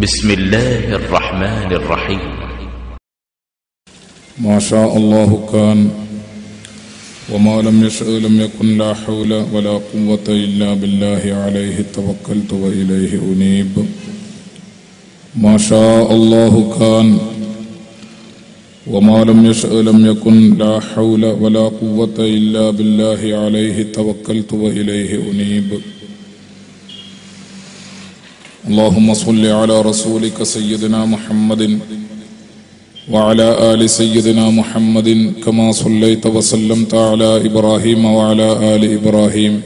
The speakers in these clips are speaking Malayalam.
بسم الله الرحمن الرحيم. ما شاء الله كان وما لم يشأ لم يكن لا حول ولا قوة إلا بالله عليه توكلت وإليه أنيب. ما شاء الله كان وما لم يشأ لم يكن لا حول ولا قوة إلا بالله عليه توكلت وإليه أنيب. اللهم صل على رسولك سيدنا محمد وعلى آل سيدنا محمد كما صليت وسلمت على إبراهيم وعلى آل إبراهيم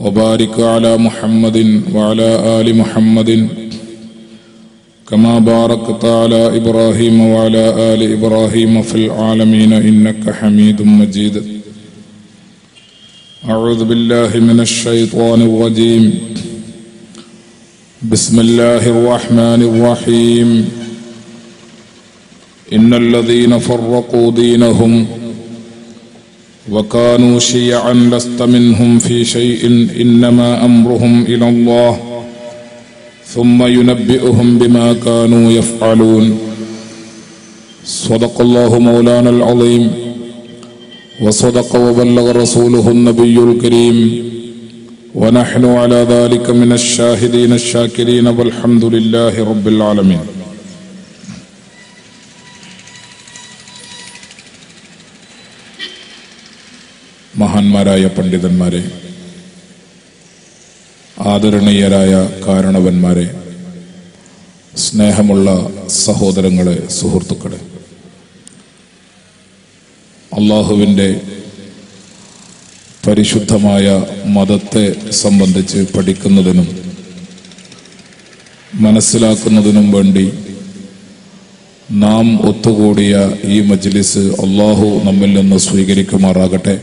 وبارك على محمد وعلى آل محمد كما باركت على إبراهيم وعلى آل إبراهيم في العالمين إنك حميد مجيد. أعوذ بالله من الشيطان الرجيم. بسم الله الرحمن الرحيم. إن الذين فرقوا دينهم وكانوا شيعا لست منهم في شيء إنما أمرهم إلى الله ثم ينبئهم بما كانوا يفعلون. صدق الله مولانا العظيم وصدق وبلغ رسوله النبي الكريم. ونحن على ذلك من الشاهدين الشاكرين والحمد لله رب العالمين മഹാന്മാരായ പണ്ഡിതന്മാരെ ആദരണീയരായ കാരണവന്മാരെ സ്നേഹമുള്ള സഹോദരങ്ങളെ സുഹൃത്തുക്കളെ അള്ളാഹുവിൻ്റെ പരിശുദ്ധമായ മതത്തെ സംബന്ധിച്ച് പഠിക്കുന്നതിനും മനസ്സിലാക്കുന്നതിനും വേണ്ടി നാം ഒത്തുകൂടിയ ഈ മജ്ലിസ് അള്ളാഹു നമ്മിൽ നിന്ന് സ്വീകരിക്കുമാറാകട്ടെ.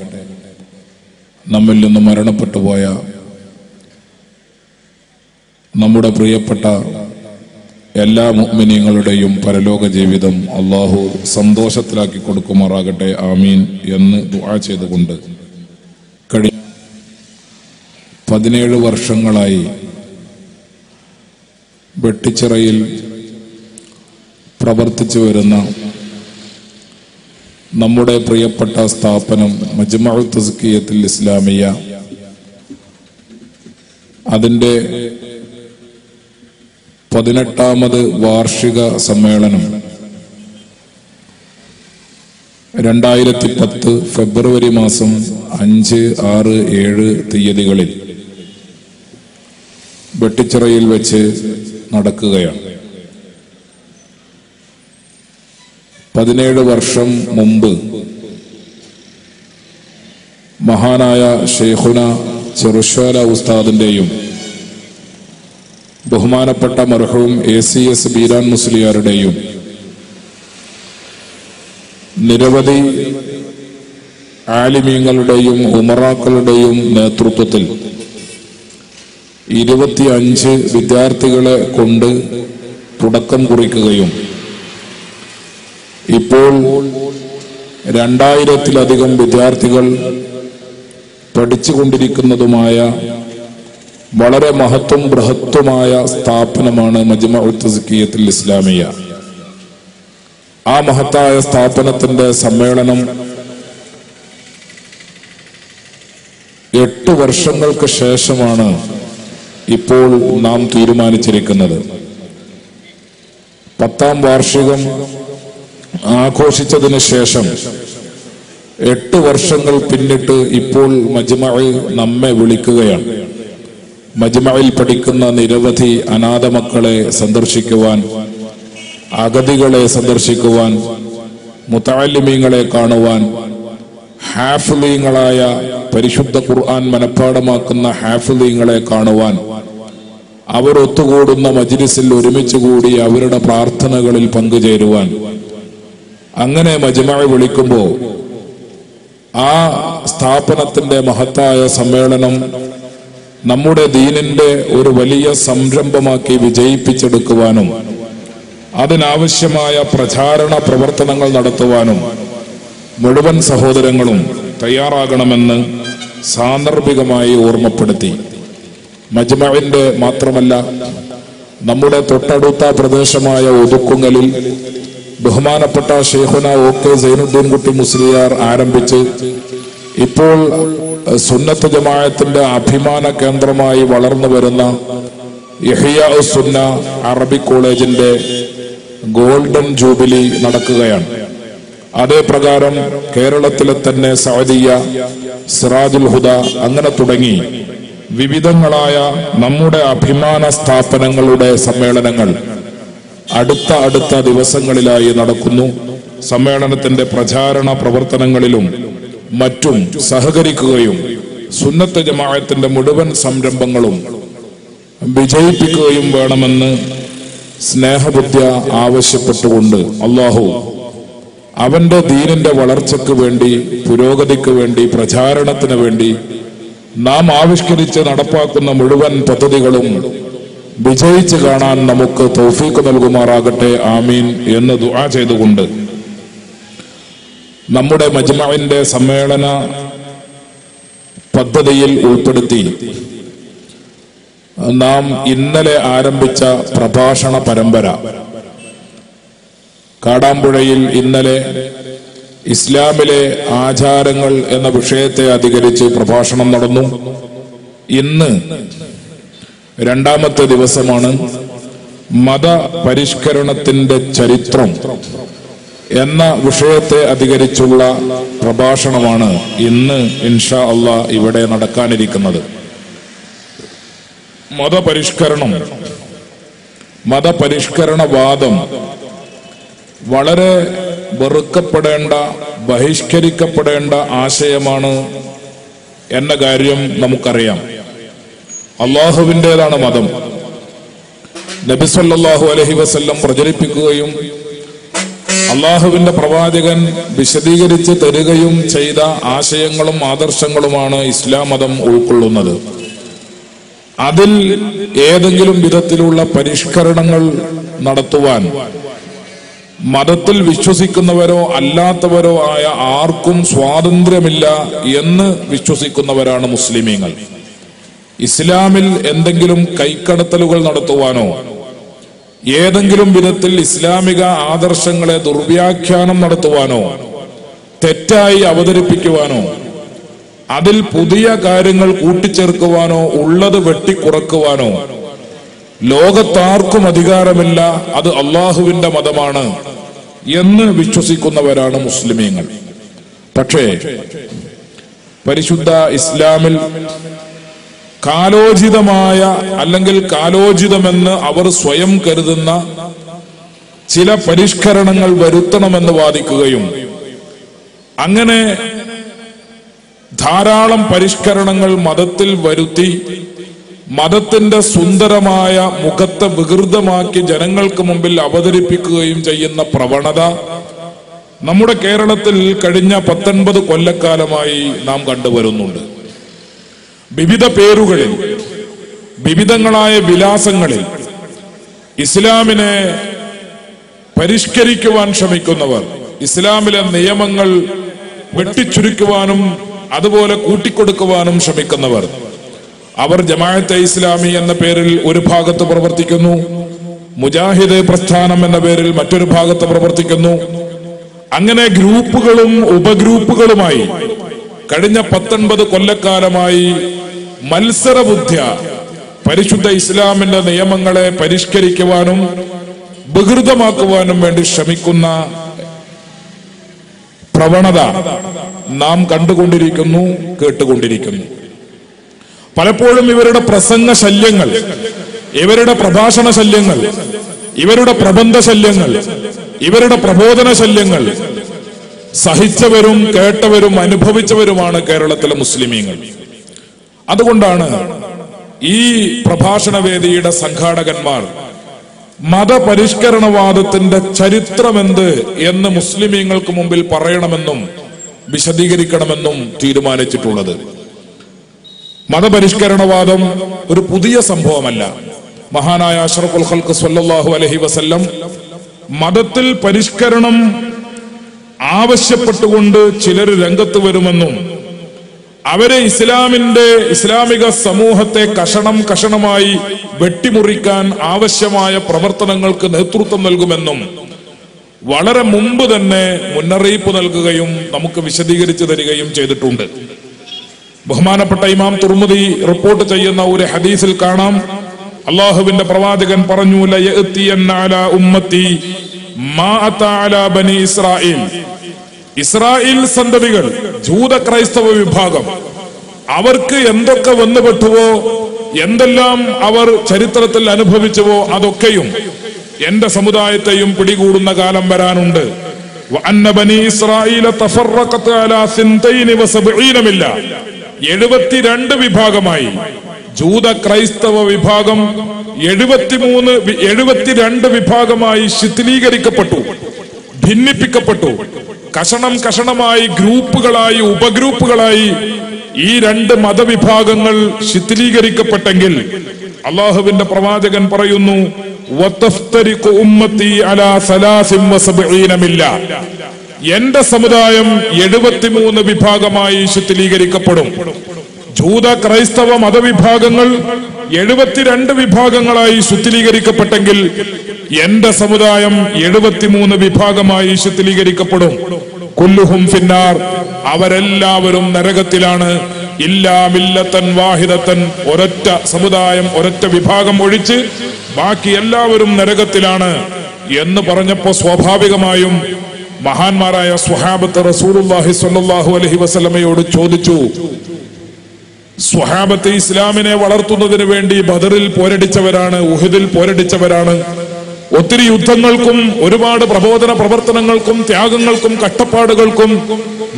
നമ്മിൽ നിന്ന് മരണപ്പെട്ടുപോയ നമ്മുടെ പ്രിയപ്പെട്ട എല്ലാ മുഗ്മിനീങ്ങളുടെയും പരലോക ജീവിതം അള്ളാഹു സന്തോഷത്തിലാക്കി കൊടുക്കുമാറാകട്ടെ. ആമീൻ എന്ന് ദുആ ചെയ്തുകൊണ്ട് പതിനേഴ് വർഷങ്ങളായി വെട്ടിച്ചിറയിൽ പ്രവർത്തിച്ചു വരുന്ന നമ്മുടെ പ്രിയപ്പെട്ട സ്ഥാപനം മജ്മഉ തസ്കിയത്തിൽ ഇസ്ലാമിയ. അതിന്റെ പതിനെട്ടാമത് വാർഷിക സമ്മേളനം രണ്ടായിരത്തി പത്ത് ഫെബ്രുവരി മാസം അഞ്ച് ആറ് ഏഴ് തീയതികളിൽ വെട്ടിച്ചിറയിൽ വെച്ച് നടക്കുകയാണ്. പതിനേഴ് വർഷം മുമ്പ് മഹാനായ ഷെയ്ഖുന ചെറുശ്വാല ഉസ്താദിന്റെയും ബഹുമാനപ്പെട്ട മർഹവും എ സി എസ് ബീരാൻ മുസ്ലിയാരുടെയും നിരവധി ആലിമീങ്ങളുടെയും ഉമറാക്കളുടെയും നേതൃത്വത്തിൽ ഇരുപത്തിയഞ്ച് വിദ്യാർത്ഥികളെ കൊണ്ട് തുടക്കം കുറിക്കുകയും ഇപ്പോൾ രണ്ടായിരത്തിലധികം വിദ്യാർത്ഥികൾ പഠിച്ചുകൊണ്ടിരിക്കുന്നതുമായ വളരെ മഹത്വം ബൃഹത്വമായ സ്ഥാപനമാണ് മജ്മ തസ്കിയത്തുൽ ഇസ്ലാമിയ. ആ മഹത്തായ സ്ഥാപനത്തിന്റെ സമ്മേളനം എട്ട് വർഷങ്ങൾക്ക് ശേഷമാണ് ഇപ്പോൾ നാം തീരുമാനിച്ചിരിക്കുന്നത്. പത്താം വാർഷികം ആഘോഷിച്ചതിന് ശേഷം എട്ട് വർഷങ്ങൾ പിന്നിട്ട് ഇപ്പോൾ മജ്മഅ് നമ്മെ വിളിക്കുകയാണ്. മജ്മയിൽ പഠിക്കുന്ന നിരവധി അനാഥ മക്കളെ സന്ദർശിക്കുവാൻ അഗതികളെ സന്ദർശിക്കുവാൻ മുത്താലിമീങ്ങളെ കാണുവാൻ ഹാഫിലീങ്ങളായ പരിശുദ്ധ ഖുർആൻ മനഃപ്പാടമാക്കുന്ന ഹാഫിലിങ്ങളെ കാണുവാൻ അവർ ഒത്തുകൂടുന്ന മജ്ലിസിൽ ഒരുമിച്ച് കൂടി അവരുടെ പ്രാർത്ഥനകളിൽ പങ്കുചേരുവാൻ. അങ്ങനെ മജ്മഅ വിളിക്കുമ്പോൾ ആ സ്ഥാപനത്തിന്റെ മഹത്തായ സമ്മേളനം നമ്മുടെ ദീനിന്റെ ഒരു വലിയ സംരംഭമാക്കി വിജയിപ്പിച്ചെടുക്കുവാനും അതിനാവശ്യമായ പ്രചാരണ പ്രവർത്തനങ്ങൾ നടത്തുവാനും മുഴുവൻ സഹോദരങ്ങളും തയ്യാറാകണമെന്ന് സാന്ദർഭികമായി ഓർമ്മപ്പെടുത്തി. മജ്മാവിന്റെ മാത്രമല്ല നമ്മുടെ തൊട്ടടുത്ത പ്രദേശമായ ഒതുക്കുങ്ങലിൽ ബഹുമാനപ്പെട്ട ഷെയ്ഖുന ഒ കെ സൈനുദ്ദീൻ കുട്ടി മുസ്ലിയാർ ആരംഭിച്ച് ഇപ്പോൾ സുന്നത്ത് ജമായത്തിന്റെ അഭിമാന കേന്ദ്രമായി വളർന്നു വരുന്ന ഇഹിയ സുന്ന അറബിക് കോളേജിന്റെ ഗോൾഡൻ ജൂബിലി നടക്കുകയാണ്. അതേ പ്രകാരം കേരളത്തിലെ തന്നെ സൗദിയ സിറാജുൽ ഹുദ അങ്ങനെ തുടങ്ങി. വിവിധങ്ങളായ നമ്മുടെ അഭിമാന സ്ഥാപനങ്ങളുടെ സമ്മേളനങ്ങൾ അടുത്ത അടുത്ത ദിവസങ്ങളിലായി നടക്കുന്നു. സമ്മേളനത്തിന്റെ പ്രചാരണ പ്രവർത്തനങ്ങളിലും മറ്റും സഹകരിക്കുകയും സുന്നത്ത് ജമാഅത്തിന്റെ മുഴുവൻ സംരംഭങ്ങളും വിജയിപ്പിക്കുകയും വേണമെന്ന് സ്നേഹബുദ്ധ്യ ആവശ്യപ്പെട്ടുകൊണ്ട് അള്ളാഹു അവന്റെ ദീനിന്റെ വളർച്ചയ്ക്ക് വേണ്ടി പുരോഗതിക്ക് വേണ്ടി പ്രചാരണത്തിന് വേണ്ടി നാം ആവിഷ്കരിച്ച് നടപ്പാക്കുന്ന മുഴുവൻ പദ്ധതികളും വിജയിച്ച് കാണാൻ നമുക്ക് തൗഫീക്ക് നൽകുമാറാകട്ടെ ആമീൻ എന്ന് ദുആ ചെയ്തുകൊണ്ട്. നമ്മുടെ മജ്മാവിന്റെ സമ്മേളന പദ്ധതിയിൽ ഉൾപ്പെടുത്തി നാം ഇന്നലെ ആരംഭിച്ച പ്രഭാഷണ പരമ്പര. കാടാമ്പുഴയിൽ ഇന്നലെ ഇസ്ലാമിലെ ആചാരങ്ങൾ എന്ന വിഷയത്തെ അധികരിച്ച് പ്രഭാഷണം നടന്നു. ഇന്ന് രണ്ടാമത്തെ ദിവസമാണ് മതപരിഷ്കരണത്തിന്റെ ചരിത്രം എന്ന വിഷയത്തെ അധികരിച്ചുള്ള പ്രഭാഷണമാണ് ഇന്ന് ഇൻഷാ അല്ല ഇവിടെ നടക്കാനിരിക്കുന്നത്. മതപരിഷ്കരണം മതപരിഷ്കരണവാദം വളരെ വെറുക്കപ്പെടേണ്ട ബഹിഷ്കരിക്കപ്പെടേണ്ട ആശയമാണ് എന്ന കാര്യം നമുക്കറിയാം. അള്ളാഹുവിന്റെതാണ് മതം. നബിസല്ലാഹു അലഹി വസ്ല്ലം പ്രചരിപ്പിക്കുകയും അള്ളാഹുവിന്റെ പ്രവാചകൻ വിശദീകരിച്ച് തരികയും ചെയ്ത ആശയങ്ങളും ആദർശങ്ങളുമാണ് ഇസ്ലാം മതം ഉൾക്കൊള്ളുന്നത്. അതിൽ ഏതെങ്കിലും വിധത്തിലുള്ള പരിഷ്കരണങ്ങൾ നടത്തുവാൻ മതത്തിൽ വിശ്വസിക്കുന്നവരോ അല്ലാത്തവരോ ആയ ആർക്കും സ്വാതന്ത്ര്യമില്ല എന്ന് വിശ്വസിക്കുന്നവരാണ് മുസ്ലിമീങ്ങൾ. ഇസ്ലാമിൽ എന്തെങ്കിലും കൈക്കടത്തലുകൾ നടത്തുവാനോ ഏതെങ്കിലും വിധത്തിൽ ഇസ്ലാമിക ആദർശങ്ങളെ ദുർവ്യാഖ്യാനം നടത്തുവാനോ തെറ്റായി അവതരിപ്പിക്കുവാനോ അതിൽ പുതിയ കാര്യങ്ങൾ കൂട്ടിച്ചേർക്കുവാനോ ഉള്ളത് വെട്ടിക്കുറക്കുവാനോ ലോകത്താർക്കും അധികാരമില്ല അത് അള്ളാഹുവിന്റെ മതമാണ് എന്ന് വിശ്വസിക്കുന്നവരാണ് മുസ്ലിമീങ്ങൾ. പക്ഷേ പരിശുദ്ധ ഇസ്ലാമിൽ കാലോചിതമായ അല്ലെങ്കിൽ കാലോചിതമെന്ന് അവർ സ്വയം കരുതുന്ന ചില പരിഷ്കരണങ്ങൾ വരുത്തണമെന്ന് വാദിക്കുകയും അങ്ങനെ ധാരാളം പരിഷ്കരണങ്ങൾ മതത്തിൽ വരുത്തി മതത്തിന്റെ സുന്ദരമായ മുഖത്തെ വികൃതമാക്കി ജനങ്ങൾക്ക് മുമ്പിൽ അവതരിപ്പിക്കുകയും ചെയ്യുന്ന പ്രവണത നമ്മുടെ കേരളത്തിൽ കഴിഞ്ഞ പത്തൊൻപത് കൊല്ലക്കാലമായി നാം കണ്ടുവരുന്നുണ്ട്. വിവിധ പേരുകളിൽ വിവിധങ്ങളായ വിലാസങ്ങളിൽ ഇസ്ലാമിനെ പരിഷ്കരിക്കുവാൻ ശ്രമിക്കുന്നവർ ഇസ്ലാമിലെ നിയമങ്ങൾ വെട്ടിച്ചുരുക്കുവാനും അതുപോലെ കൂട്ടിക്കൊടുക്കുവാനും ശ്രമിക്കുന്നവർ അവർ ജമാഅത്തെ ഇസ്ലാമി എന്ന പേരിൽ ഒരു ഭാഗത്ത് പ്രവർത്തിക്കുന്നു. മുജാഹിദ് പ്രസ്ഥാനം എന്ന പേരിൽ മറ്റൊരു ഭാഗത്ത് പ്രവർത്തിക്കുന്നു. അങ്ങനെ ഗ്രൂപ്പുകളും ഉപഗ്രൂപ്പുകളുമായി കഴിഞ്ഞ പത്തൊൻപത് കൊല്ലക്കാലമായി മത്സരബുദ്ധ്യ പരിശുദ്ധ ഇസ്ലാമിന്റെ നിയമങ്ങളെ പരിഷ്കരിക്കുവാനും ബഹൃതമാക്കുവാനും വേണ്ടി ശ്രമിക്കുന്ന പ്രവണത നാം കണ്ടുകൊണ്ടിരിക്കുന്നു കേട്ടുകൊണ്ടിരിക്കുന്നു. പലപ്പോഴും ഇവരുടെ പ്രസംഗ ശല്യങ്ങൾ ഇവരുടെ പ്രഭാഷണ ശല്യങ്ങൾ ഇവരുടെ പ്രബന്ധ ശല്യങ്ങൾ ഇവരുടെ പ്രബോധന ശല്യങ്ങൾ സഹിച്ചവരും കേട്ടവരും അനുഭവിച്ചവരുമാണ് കേരളത്തിലെ മുസ്ലിമീങ്ങൾ. അതുകൊണ്ടാണ് ഈ പ്രഭാഷണ വേദിയുടെ സംഘാടകന്മാർ മതപരിഷ്കരണവാദത്തിന്റെ ചരിത്രമെന്ത് എന്ന് മുസ്ലിമീങ്ങൾക്ക് മുമ്പിൽ പറയണമെന്നും വിശദീകരിക്കണമെന്നും തീരുമാനിച്ചിട്ടുള്ളത്. മതപരിഷ്കരണവാദം ഒരു പുതിയ സംഭവമല്ല. മഹാനായ അഷറഫുൽ ഖൽക്ക് സല്ലാഹു അലഹി വസല്ലം മതത്തിൽ പരിഷ്കരണം ആവശ്യപ്പെട്ടുകൊണ്ട് ചിലർ രംഗത്ത് വരുമെന്നും അവരെ ഇസ്ലാമിന്റെ ഇസ്ലാമിക സമൂഹത്തെ കഷണം കഷണമായി വെട്ടിമുറിക്കാൻ ആവശ്യമായ പ്രവർത്തനങ്ങൾക്ക് നേതൃത്വം നൽകുമെന്നും വളരെ മുമ്പ് തന്നെ മുന്നറിയിപ്പ് നൽകുകയും നമുക്ക് വിശദീകരിച്ചു തരികയും ചെയ്തിട്ടുണ്ട്. ബഹുമാനപ്പെട്ട ഇമാം തുർമുദി റിപ്പോർട്ട് ചെയ്യുന്ന ഒരു ഹദീസിൽ കാണാം. അള്ളാഹുവിന്റെ പ്രവാചകൻ പറഞ്ഞു ഉമ്മത്തി ബനി ഇസ്രായേൽ. ഇസ്രായേൽ സന്തതികൾ ജൂത ക്രൈസ്തവ വിഭാഗം അവർക്ക് എന്തൊക്കെ വന്നുപെട്ടുവോ എന്തെല്ലാം അവർ ചരിത്രത്തിൽ അനുഭവിച്ചുവോ അതൊക്കെയും എന്റെ സമുദായത്തെയും പിടികൂടുന്ന കാലം വരാനുണ്ട്. അന്ന ബനി ഇസ്രായേൽ എഴുപത്തിരണ്ട് വിഭാഗമായി. ജൂത ക്രൈസ്തവ വിഭാഗം എഴുപത്തിമൂന്ന് എഴുപത്തിരണ്ട് വിഭാഗമായി ശിഥിലീകരിക്കപ്പെട്ടു ഭിന്നിപ്പിക്കപ്പെട്ടു. കഷണം കഷണമായി ഗ്രൂപ്പുകളായി ഉപഗ്രൂപ്പുകളായി ഈ രണ്ട് മതവിഭാഗങ്ങൾ ശിഥിലീകരിക്കപ്പെട്ടെങ്കിൽ അള്ളാഹുവിന്റെ പ്രവാചകൻ പറയുന്നു എന്റെ സമുദായം എഴുപത്തിമൂന്ന് വിഭാഗമായി ശുദ്ധീകരിക്കപ്പെടും. ജൂത ക്രൈസ്തവ മതവിഭാഗങ്ങൾ എഴുപത്തിരണ്ട് വിഭാഗങ്ങളായി ശുദ്ധീകരിക്കപ്പെട്ടെങ്കിൽ എന്റെ സമുദായം എഴുപത്തിമൂന്ന് വിഭാഗമായി ശുദ്ധീകരിക്കപ്പെടും. കുല്ലുഹും ഫിന്നാർ. അവരെല്ലാവരും നരകത്തിലാണ്. ഇല്ലാമില്ലത്തൻ വാഹിതത്തൻ ഒരൊറ്റ സമുദായം ഒരൊറ്റ വിഭാഗം ഒഴിച്ച് ബാക്കി എല്ലാവരും നരകത്തിലാണ് എന്ന് പറഞ്ഞപ്പോ സ്വാഭാവികമായും മഹാന്മാരായ സ്വഹാബത്ത് റസൂലുള്ളാഹി സ്വല്ലല്ലാഹു അലൈഹി വസല്ലമയോട് ചോദിച്ചു സ്വഹാബത്ത് ഇസ്ലാമിനെ വളർത്തുന്നതിന് വേണ്ടി ബദറിൽ പോരടിച്ചവരാണ് ഉഹിദിൽ പോരടിച്ചവരാണ്. ഒത്തിരി യുദ്ധങ്ങൾക്കും ഒരുപാട് പ്രബോധന പ്രവർത്തനങ്ങൾക്കും ത്യാഗങ്ങൾക്കും കഷ്ടപ്പാടുകൾക്കും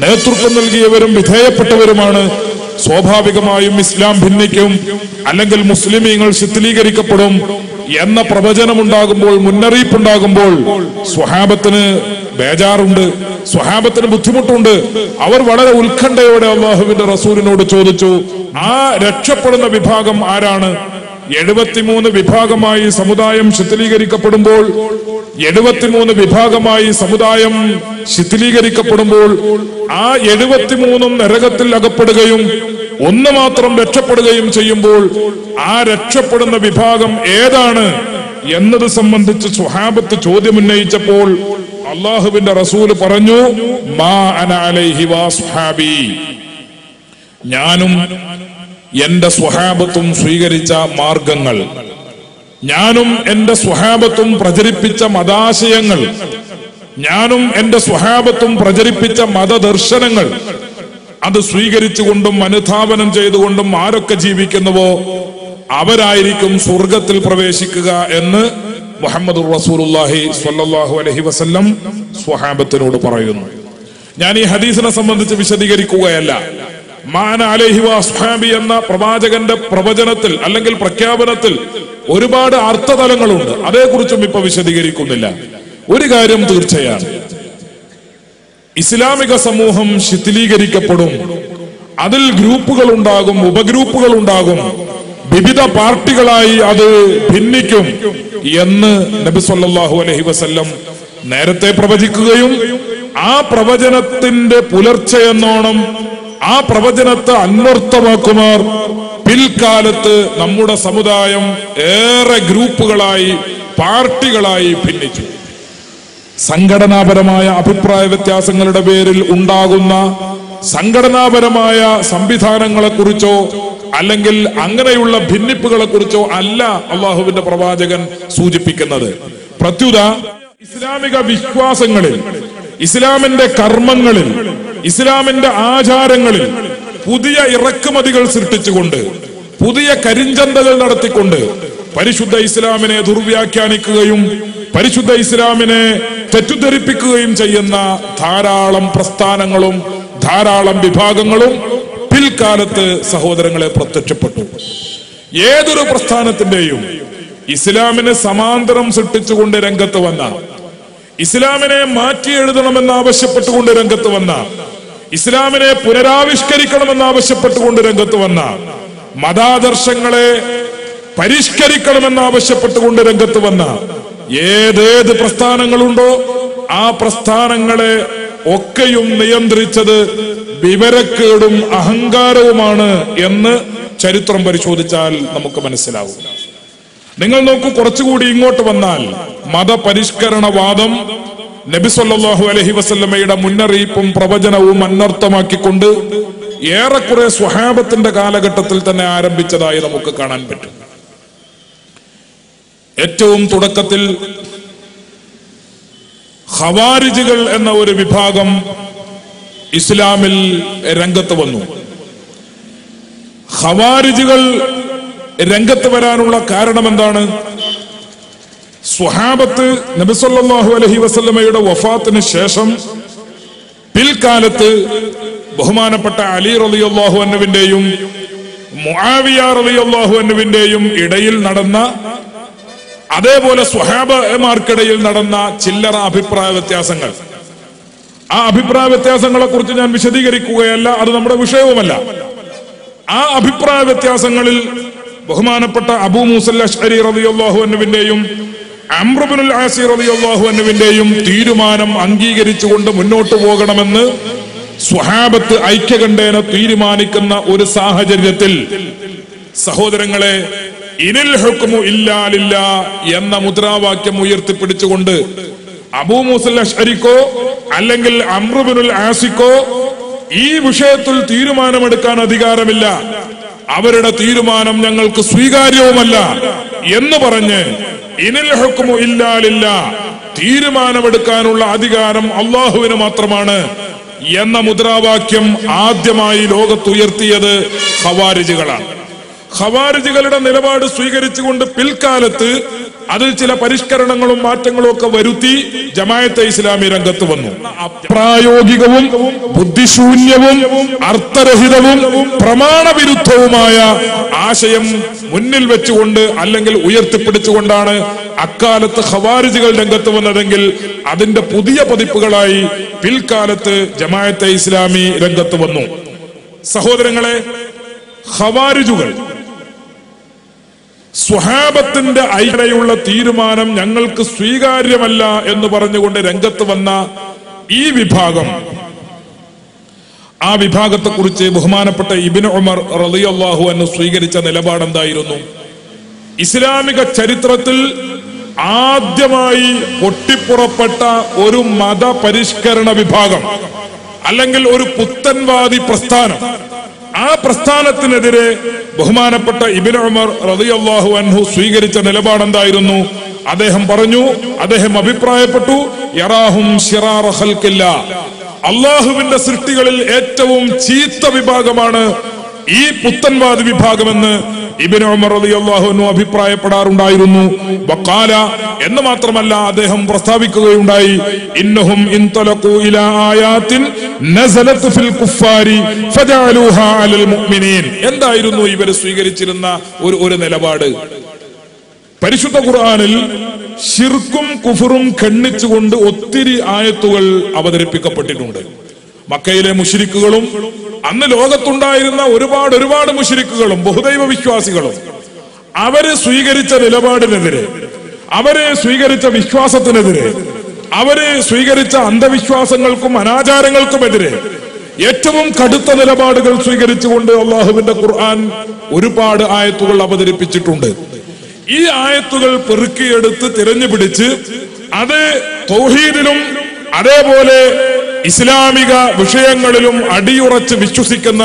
നേതൃത്വം നൽകിയവരും വിധേയപ്പെട്ടവരുമാണ്. സ്വാഭാവികമായും ഇസ്ലാം ഭിന്നിക്കും അല്ലെങ്കിൽ മുസ്ലിമീങ്ങൾ ശിഥിലീകരിക്കപ്പെടും എന്ന പ്രവചനമുണ്ടാകുമ്പോൾ മുന്നറിയിപ്പുണ്ടാകുമ്പോൾ സ്വഹാബത്തിന് ബേജാറുണ്ട് സ്വഹാബത്തിന് ബുദ്ധിമുട്ടുണ്ട്. അവർ വളരെ ഉത്കണ്ഠയോടെ അള്ളാഹുവിന്റെ റസൂലിനോട് ചോദിച്ചു ആ രക്ഷപ്പെടുന്ന വിഭാഗം ആരാണ്? എഴുപത്തിമൂന്ന് വിഭാഗമായി സമുദായം ശിഥിലീകരിക്കപ്പെടുമ്പോൾ എഴുപത്തിമൂന്ന് വിഭാഗമായി സമുദായം ശിഥിലീകരിക്കപ്പെടുമ്പോൾ ആ എഴുപത്തിമൂന്നും നരകത്തിൽ അകപ്പെടുകയും ഒന്ന് മാത്രം രക്ഷപ്പെടുകയും ചെയ്യുമ്പോൾ ആ രക്ഷപ്പെടുന്ന വിഭാഗം ഏതാണ്? എന്നത് സംബന്ധിച്ച് സ്വഹാബത്ത് ചോദ്യമുന്നയിച്ചപ്പോൾ അള്ളാഹുവിന്റെ റസൂൽ പറഞ്ഞു മാ ഞാനും എന്റെ സ്വഹാബത്തും സ്വീകരിച്ച മാർഗങ്ങൾ. ഞാനും എന്റെ സ്വഹാബത്തും പ്രചരിപ്പിച്ച മതാശയങ്ങൾ. ഞാനും എന്റെ സ്വഹാബത്തും പ്രചരിപ്പിച്ച മതദർശനങ്ങൾ. അത് സ്വീകരിച്ചുകൊണ്ടും അനുധാപനം ചെയ്തുകൊണ്ടും ആരൊക്കെ ജീവിക്കുന്നുവോ അവരായിരിക്കും സ്വർഗത്തിൽ പ്രവേശിക്കുക എന്ന് മുഹമ്മദ് സ്വല്ലല്ലാഹു അലൈഹി വസല്ലം സ്വഹാബത്തിനോട് പറയുന്നു. ഞാൻ ഈ ഹദീസിനെ സംബന്ധിച്ച് വിശദീകരിക്കുകയല്ല. മാന അലൈഹി എന്ന പ്രവാചകന്റെ പ്രവചനത്തിൽ അല്ലെങ്കിൽ പ്രഖ്യാപനത്തിൽ ഒരുപാട് അർത്ഥതലങ്ങളുണ്ട്. അതേക്കുറിച്ചും ഇപ്പൊ വിശദീകരിക്കുന്നില്ല. ഒരു കാര്യം തീർച്ചയാണ്. ഇസ്ലാമിക സമൂഹം ശിഥിലീകരിക്കപ്പെടും. അതിൽ ഗ്രൂപ്പുകൾ ഉണ്ടാകും ഉപഗ്രൂപ്പുകൾ ഉണ്ടാകും വിവിധ പാർട്ടികളായി അത് ഭിന്നിക്കും എന്ന് നബി സല്ലാഹു അലഹി വസ്ല്ലം നേരത്തെ പ്രവചിക്കുകയും ആ പ്രവചനത്തിന്റെ പുലർച്ചയെന്നോണം ആ പ്രവചനത്തെ അന്വർത്ഥമാക്കുമാർ പിൽക്കാലത്ത് നമ്മുടെ സമുദായം ഏറെ ഗ്രൂപ്പുകളായി പാർട്ടികളായി ഭിന്നിച്ചു. സംഘടനാപരമായ അഭിപ്രായ വ്യത്യാസങ്ങളുടെ പേരിൽ ഉണ്ടാകുന്ന സംഘടനാപരമായ സംവിധാനങ്ങളെ കുറിച്ചോ അല്ലെങ്കിൽ അങ്ങനെയുള്ള ഭിന്നിപ്പുകളെ കുറിച്ചോ അല്ല അള്ളാഹുവിന്റെ പ്രവാചകൻ സൂചിപ്പിക്കുന്നത്. പ്രത്യുത ഇസ്ലാമിക വിശ്വാസങ്ങളിൽ ഇസ്ലാമിന്റെ കർമ്മങ്ങളിൽ ഇസ്ലാമിന്റെ ആചാരങ്ങളിൽ പുതിയ ഇറക്കുമതികൾ സൃഷ്ടിച്ചുകൊണ്ട് പുതിയ കരിഞ്ചന്തകൾ നടത്തിക്കൊണ്ട് പരിശുദ്ധ ഇസ്ലാമിനെ ദുർവ്യാഖ്യാനിക്കുകയും പരിശുദ്ധ ഇസ്ലാമിനെ തെറ്റിദ്ധരിപ്പിക്കുകയും ചെയ്യുന്ന ധാരാളം പ്രസ്ഥാനങ്ങളും ധാരാളം വിഭാഗങ്ങളും പിൽക്കാലത്ത് സഹോദരങ്ങളെ പ്രത്യക്ഷപ്പെട്ടു. ഏതൊരു പ്രസ്ഥാനത്തിന്റെയും ഇസ്ലാമിനെ സമാന്തരം സൃഷ്ടിച്ചുകൊണ്ട് രംഗത്ത് വന്ന ഇസ്ലാമിനെ മാറ്റി എഴുതണമെന്ന് ആവശ്യപ്പെട്ടുകൊണ്ട് രംഗത്ത് വന്ന ഇസ്ലാമിനെ പുനരാവിഷ്കരിക്കണമെന്ന് ആവശ്യപ്പെട്ടുകൊണ്ട് രംഗത്ത് വന്ന മതാദർശങ്ങളെ പരിഷ്കരിക്കണമെന്ന് ആവശ്യപ്പെട്ടുകൊണ്ട് രംഗത്ത് വന്ന ഏതേത് പ്രസ്ഥാനങ്ങളുണ്ടോ ആ പ്രസ്ഥാനങ്ങളെ ഒക്കെയും നിയന്ത്രിച്ചത് വിവരക്കേടും അഹങ്കാരവുമാണ് എന്ന് ചരിത്രം പരിശോധിച്ചാൽ നമുക്ക് മനസ്സിലാവും. നിങ്ങൾ നോക്കൂ കുറച്ചുകൂടി ഇങ്ങോട്ട് വന്നാൽ മതപരിഷ്കരണവാദം നബി സല്ലല്ലാഹു അലൈഹി വസല്ലമയുടെ മുന്നറിയിപ്പും പ്രവചനവും അനർത്ഥമാക്കിക്കൊണ്ട് ഏറെക്കുറെ സ്വഹാബത്തിന്റെ കാലഘട്ടത്തിൽ തന്നെ ആരംഭിച്ചതായി നമുക്ക് കാണാൻ പറ്റും. ഏറ്റവും തുടക്കത്തിൽ ഖവാരിജുകൾ എന്ന ഒരു വിഭാഗം ഇസ്ലാമിൽ രംഗത്ത് വന്നു. ഖവാരിജുകൾ രംഗത്ത് വരാനുള്ള കാരണം എന്താണ്? സ്വഹാബത്ത് നബിസല്ലാഹു അലഹി വസല്ലമയുടെ വഫാത്തിന് ശേഷം പിൽക്കാലത്ത് ബഹുമാനപ്പെട്ട അലി റളിയല്ലാഹു അന്നുവിന്റെയും മുആവിയ റളിയല്ലാഹു അന്നുവിന്റെയും ഇടയിൽ നടന്ന അതേപോലെ സ്വഹാബമാർക്കിടയിൽ നടന്ന ചില്ലറ അഭിപ്രായ വ്യത്യാസങ്ങൾ. ആ അഭിപ്രായ വ്യത്യാസങ്ങളെ കുറിച്ച് ഞാൻ വിശദീകരിക്കുകയല്ല അത് നമ്മുടെ വിഷയവുമല്ല. ആ അഭിപ്രായ വ്യത്യാസങ്ങളിൽ ബഹുമാനപ്പെട്ട അബൂ മൂസൽ അഷ്അരി റളിയല്ലാഹു അൻഹുവിന്റെയും അംറുബിനുൽ ആസി റളിയല്ലാഹു എന്നുവിന്റെയും തീരുമാനം അംഗീകരിച്ചുകൊണ്ട് മുന്നോട്ട് പോകണമെന്ന് സ്വഹാബത്ത് ഐക്യകണ്ഠേന തീരുമാനിക്കുന്ന ഒരു സാഹചര്യത്തിൽ സഹോദരങ്ങളെ ഇനിൽ ഹുക്കുമു ഇല്ലാലില്ല എന്ന മുദ്രാവാക്യം ഉയർത്തിപ്പിടിച്ചുകൊണ്ട് അബൂ മൂസൽ അല്ലെങ്കിൽ അമ്രുബിനുൽ ആസിക്കോ ഈ വിഷയത്തിൽ തീരുമാനമെടുക്കാൻ അധികാരമില്ല. അവരുടെ തീരുമാനം ഞങ്ങൾക്ക് സ്വീകാര്യവുമല്ല എന്ന് പറഞ്ഞ് ഇനിൽ ഹുക്കുമു ഇല്ലാലില്ല തീരുമാനമെടുക്കാനുള്ള അധികാരം അള്ളാഹുവിന് മാത്രമാണ് എന്ന മുദ്രാവാക്യം ആദ്യമായി ലോകത്തുയർത്തിയത് ഖവാരിജുകളാണ്. ഖവാരിജുകളുടെ നിലപാട് സ്വീകരിച്ചുകൊണ്ട് പിൽക്കാലത്ത് അതിൽ ചില പരിഷ്കരണങ്ങളും മാറ്റങ്ങളും ഒക്കെ വരുത്തി ജമായത്തെ ഇസ്ലാമി രംഗത്ത് വന്നു. അപ്രായോഗികവും ബുദ്ധിശൂന്യവും അർത്ഥരഹിതവും പ്രമാണവിരുദ്ധവുമായ ആശയം മുന്നിൽ വെച്ചുകൊണ്ട് അല്ലെങ്കിൽ ഉയർത്തിപ്പിടിച്ചുകൊണ്ടാണ് അക്കാലത്ത് ഖവാരിജുകൾ രംഗത്ത് വന്നതെങ്കിൽ അതിന്റെ പുതിയ പതിപ്പുകളായി പിൽക്കാലത്ത് ജമായത്തെ ഇസ്ലാമി രംഗത്ത് വന്നു. സഹോദരങ്ങളെ ഖവാരിജുകൾ സ്വഹാബത്തിന്റെ ഐക്യതയുള്ള തീരുമാനം ഞങ്ങൾക്ക് സ്വീകാര്യമല്ല എന്ന് പറഞ്ഞുകൊണ്ട് രംഗത്ത് വന്ന ഈ വിഭാഗം. ആ വിഭാഗത്തെ കുറിച്ച് ബഹുമാനപ്പെട്ട ഇബിന് ഉമർ റളിയല്ലാഹു എന്ന് സ്വീകരിച്ച നിലപാടെന്തായിരുന്നു? ഇസ്ലാമിക ചരിത്രത്തിൽ ആദ്യമായി പൊട്ടിപ്പുറപ്പെട്ട ഒരു മതപരിഷ്കരണ വിഭാഗം അല്ലെങ്കിൽ ഒരു പുത്തൻവാദി പ്രസ്ഥാനം ആ പ്രസ്ഥാനത്തിനെതിരെ ബഹുമാനപ്പെട്ട ഇബിൻ ഉമർ റളിയല്ലാഹു അൻഹു സ്വീകരിച്ച നിലപാടെന്തായിരുന്നു? അദ്ദേഹം പറഞ്ഞു അദ്ദേഹം അഭിപ്രായപ്പെട്ടു യറാഹും അള്ളാഹുവിന്റെ സൃഷ്ടികളിൽ ഏറ്റവും ചീത്ത വിഭാഗമാണ് ഈ പുത്തൻവാദി വിഭാഗമെന്ന് ഇബിൻ ഉമർ അഭിപ്രായപ്പെടാറുണ്ടായിരുന്നു. വക്കാല എന്ന് മാത്രമല്ല അദ്ദേഹം പ്രസ്താവിക്കുകയുണ്ടായി ഇന്നഹും ഇൻതലഖു ഇലാ ഫിൽ കുഫാരി ഫജഅലൂഹാ അലൽ മുഅ്മിനീൻ. എന്തായിരുന്നു ഇവർ സ്വീകരിച്ചിരുന്ന ഒരു ഒരു നിലപാട്? പരിശുദ്ധ ഖുർആനിൽ ഷിർക്കും കുഫറും ഖണ്ഡിച്ചുകൊണ്ട് ഒത്തിരി ആയത്തുകൾ അവതരിപ്പിക്കപ്പെട്ടിട്ടുണ്ട്. മക്കയിലെ മുഷിരിക്കുകളും അന്ന് ലോകത്തുണ്ടായിരുന്ന ഒരുപാട് ഒരുപാട് മുഷിരിക്കുകളും ബഹുദൈവ വിശ്വാസികളും അവർ സ്വീകരിച്ച നിലപാടിനെതിരെ അവരെ സ്വീകരിച്ച വിശ്വാസത്തിനെതിരെ അവരെ സ്വീകരിച്ച അന്ധവിശ്വാസങ്ങൾക്കും അനാചാരങ്ങൾക്കുമെതിരെ ഏറ്റവും കടുത്ത നിലപാടുകൾ സ്വീകരിച്ചുകൊണ്ട് അള്ളാഹുവിന്റെ ഖുർആൻ ഒരുപാട് ആയത്തുകൾ അവതരിപ്പിച്ചിട്ടുണ്ട്. ഈ ആയത്തുകൾ പെറുക്കിയെടുത്ത് തിരഞ്ഞു പിടിച്ച് അത് തൗഹീദിനും അതേപോലെ ഇസ്ലാമിക വിഷയങ്ങളിലും അടിയുറച്ച് വിശ്വസിക്കുന്ന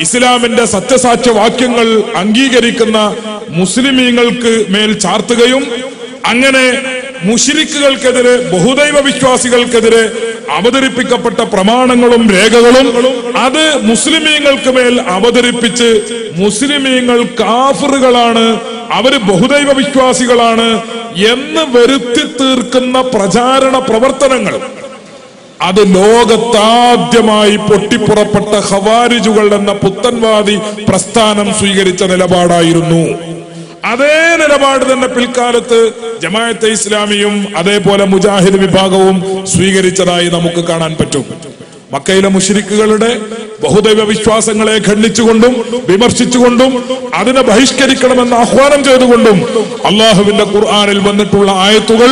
ഇസ്ലാമിന്റെ സത്യസാക്ഷ്യ വാക്യങ്ങൾ അംഗീകരിക്കുന്ന മുസ്ലിമീങ്ങൾക്ക് മേൽ ചാർത്തുകയും അങ്ങനെ മുഷിരിക്കുകൾക്കെതിരെ ബഹുദൈവ വിശ്വാസികൾക്കെതിരെ അവതരിപ്പിക്കപ്പെട്ട പ്രമാണങ്ങളും രേഖകളും അത് മുസ്ലിമീങ്ങൾക്ക് മേൽ അവതരിപ്പിച്ച് മുസ്ലിമീങ്ങൾ കാഫറുകളാണ് അവർ ബഹുദൈവ വിശ്വാസികളാണ് എന്ന് വരുത്തി തീർക്കുന്ന പ്രചാരണ പ്രവർത്തനങ്ങൾ അത് ലോകത്താദ്യമായി പൊട്ടിപ്പുറപ്പെട്ട ഖവാരിജുകൾ എന്ന പുത്തൻവാദി പ്രസ്ഥാനം സ്വീകരിച്ച നിലപാടായിരുന്നു. അതേ നിലപാട് തന്നെ പിൽക്കാലത്ത് ജമായത്തെ ഇസ്ലാമിയും അതേപോലെ മുജാഹിദ് വിഭാഗവും സ്വീകരിച്ചതായി നമുക്ക് കാണാൻ പറ്റും. മക്കയിലെ മുഷിരിക്കുകളുടെ ബഹുദൈവ വിശ്വാസങ്ങളെ ഖണ്ഡിച്ചുകൊണ്ടും വിമർശിച്ചുകൊണ്ടും അതിനെ ബഹിഷ്കരിക്കണമെന്ന് ആഹ്വാനം ചെയ്തുകൊണ്ടും അള്ളാഹുവിന്റെ ഖുർആാനിൽ വന്നിട്ടുള്ള ആയത്തുകൾ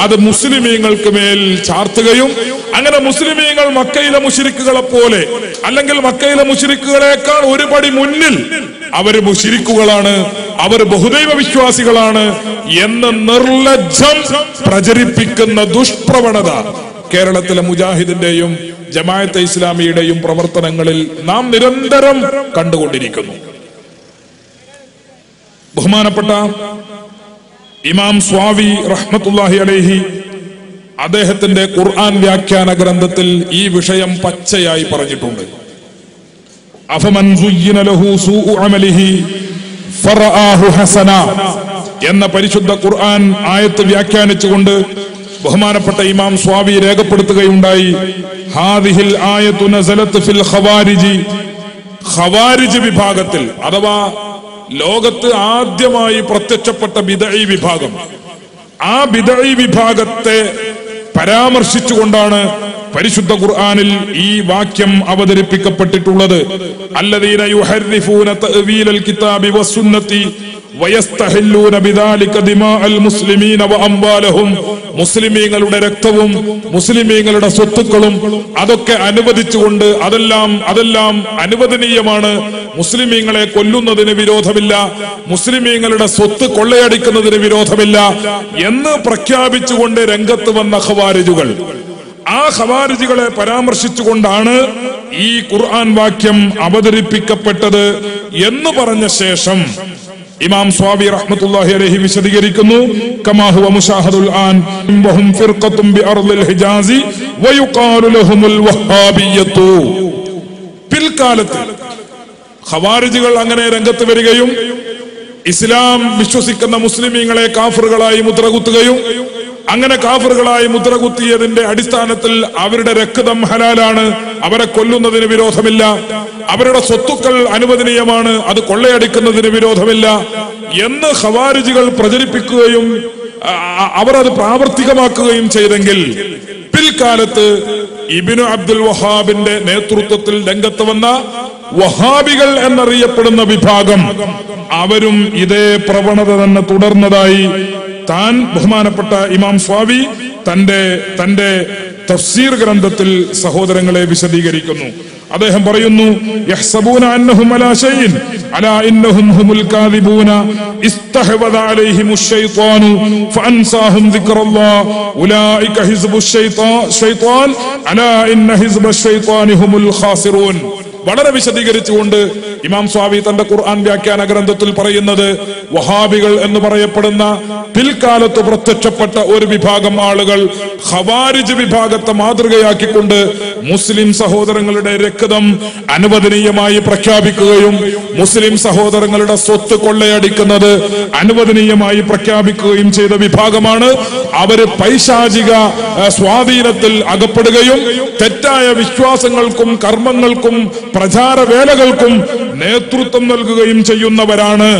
അത് മുസ്ലിമീങ്ങൾക്ക് മേൽ ചാർത്തുകയും അങ്ങനെ മുസ്ലിമീങ്ങൾ മക്കയിലെ മുഷിരിക്കുകളെ പോലെ അല്ലെങ്കിൽ മക്കയിലെ മുഷിരിക്കുകളെക്കാൾ ഒരുപടി മുന്നിൽ അവർ മുഷിരിക്കുകളാണ് അവർ ബഹുദൈവ വിശ്വാസികളാണ് എന്ന് നിർലജ്ജം പ്രചരിപ്പിക്കുന്ന ദുഷ്പ്രവണത കേരളത്തിലെ മുജാഹിദിന്റെയും ജമായത്തെ ഇസ്ലാമിയുടെയും പ്രവർത്തനങ്ങളിൽ നാം നിരന്തരം കണ്ടുകൊണ്ടിരിക്കുന്നു. ബഹുമാനപ്പെട്ട ഇമാം സ്വാവി റഹ്മത്തുല്ലാഹി അലേഹി അദ്ദേഹത്തിന്റെ ഖുർആൻ വ്യാഖ്യാന ഗ്രന്ഥത്തിൽ ഈ വിഷയം പച്ചയായി പറഞ്ഞിട്ടുണ്ട്. എന്ന പരിശുദ്ധ ഖുർആൻ ആയത്ത് വ്യാഖ്യാനിച്ചുകൊണ്ട് ബഹുമാനപ്പെട്ട ഇമാം സ്വാമി രേഖപ്പെടുത്തുകയുണ്ടായി. ഹാദിഹിൽ ഫിൽ ഖവാരിജി. ഖവാരിജ് വിഭാഗത്തിൽ അഥവാ ലോകത്ത് ആദ്യമായി പ്രത്യക്ഷപ്പെട്ട ബിദഈ വിഭാഗം. ആ ബിദഈ വിഭാഗത്തെ പരാമർശിച്ചുകൊണ്ടാണ് പരിശുദ്ധ ഖുർആാനിൽ ഈ വാക്യം അവതരിപ്പിക്കപ്പെട്ടിട്ടുള്ളത്. അല്ലദീന യുഹരിഫൂന തഅവീലൽ കിതാബി വസ്സുന്നതി മുസ്ലിമീങ്ങളുടെ രക്തവും മുസ്ലിമീങ്ങളുടെ സ്വത്തുക്കളും അതൊക്കെ അനുവദിച്ചുകൊണ്ട് അതെല്ലാം അതെല്ലാം അനുവദനീയമാണ്. മുസ്ലിമീങ്ങളെ കൊല്ലുന്നതിന് വിരോധമില്ല. മുസ്ലിമീങ്ങളുടെ സ്വത്ത് കൊള്ളയടിക്കുന്നതിന് വിരോധമില്ല എന്ന് പ്രഖ്യാപിച്ചുകൊണ്ട് രംഗത്ത് വന്ന ഖവാരിജുകൾ. ആ ഖവാരിജുകളെ പരാമർശിച്ചുകൊണ്ടാണ് ഈ ഖുർആൻ വാക്യം അവതരിപ്പിക്കപ്പെട്ടത് എന്ന് പറഞ്ഞ ശേഷം ഇമാം സ്വാബി റഹ്മത്തുള്ളാഹി അലൈഹി വിശദീകരിക്കുന്നു ലഹുമുൽ വഹാബിയ്യത്തു. പിൽക്കാലത്ത് ഖവാരിജുകൾ അങ്ങനെ രംഗത്ത് വരികയും ഇസ്ലാം വിശ്വസിക്കുന്ന മുസ്ലിമീങ്ങളെ കാഫറുകളായി മുദ്രകുത്തുകയും അങ്ങനെ കാഫറുകളായി മുദ്ര കുത്തിയതിന്റെ അടിസ്ഥാനത്തിൽ അവരുടെ രക്തം ഹലാലാണ്. അവരെ കൊല്ലുന്നതിന് വിരോധമില്ല. അവരുടെ സ്വത്തുക്കൾ അനുവദനീയമാണ്. അത് കൊള്ളയടിക്കുന്നതിന് വിരോധമില്ല. എന്ന് ഖവാരിജുകൾ പ്രചരിപ്പിക്കുകയും അവർ അത് പ്രാവർത്തികമാക്കുകയും ചെയ്തെങ്കിൽ പിൽക്കാലത്ത് ഇബിനു അബ്ദുൽ വഹാബിന്റെ നേതൃത്വത്തിൽ രംഗത്ത് വന്ന വഹാബികൾ എന്നറിയപ്പെടുന്ന വിഭാഗം അവരും ഇതേ പ്രവണത തന്നെ തുടർന്നതായി താൻ ബഹുമാനപ്പെട്ട ഇമാം സ്വാമി തന്റെ തന്റെ തഫ്സീർ ഗ്രന്ഥത്തിൽ സഹോദരങ്ങളെ വിശദീകരിക്കുന്നു. അദ്ദേഹം പറയുന്നു യഹ്സബൂന അന്നഹും അലാ ഇന്നഹും ഉലൈക ഹിസ്ബു ശൈത്വാൻ അലാ ഇന്ന ഖാസിറൂൻ. വളരെ വിശദീകരിച്ചുകൊണ്ട് ഇമാം സ്വാമി തന്റെ ഖുർആൻ വ്യാഖ്യാന ഗ്രന്ഥത്തിൽ പറയുന്നത് വഹാബികൾ എന്ന് പറയപ്പെടുന്ന പിൽക്കാലത്ത് പ്രത്യക്ഷപ്പെട്ട ഒരു വിഭാഗം ആളുകൾ ഖവാരിജ് വിഭാഗത്തെ മാതൃകയാക്കിക്കൊണ്ട് മുസ്ലിം സഹോദരങ്ങളുടെ രക്തം അനുവദനീയമായി പ്രഖ്യാപിക്കുകയും മുസ്ലിം സഹോദരങ്ങളുടെ സ്വത്ത് കൊള്ളയടിക്കുന്നത് അനുവദനീയമായി പ്രഖ്യാപിക്കുകയും ചെയ്ത വിഭാഗമാണ്. അവർ പൈശാചിക സ്വാധീനത്തിൽ അകപ്പെടുകയും തെറ്റായ വിശ്വാസങ്ങൾക്കും കർമ്മങ്ങൾക്കും പ്രചാരവേലകൾക്കും നേതൃത്വം നൽകുകയും ചെയ്യുന്നവരാണ്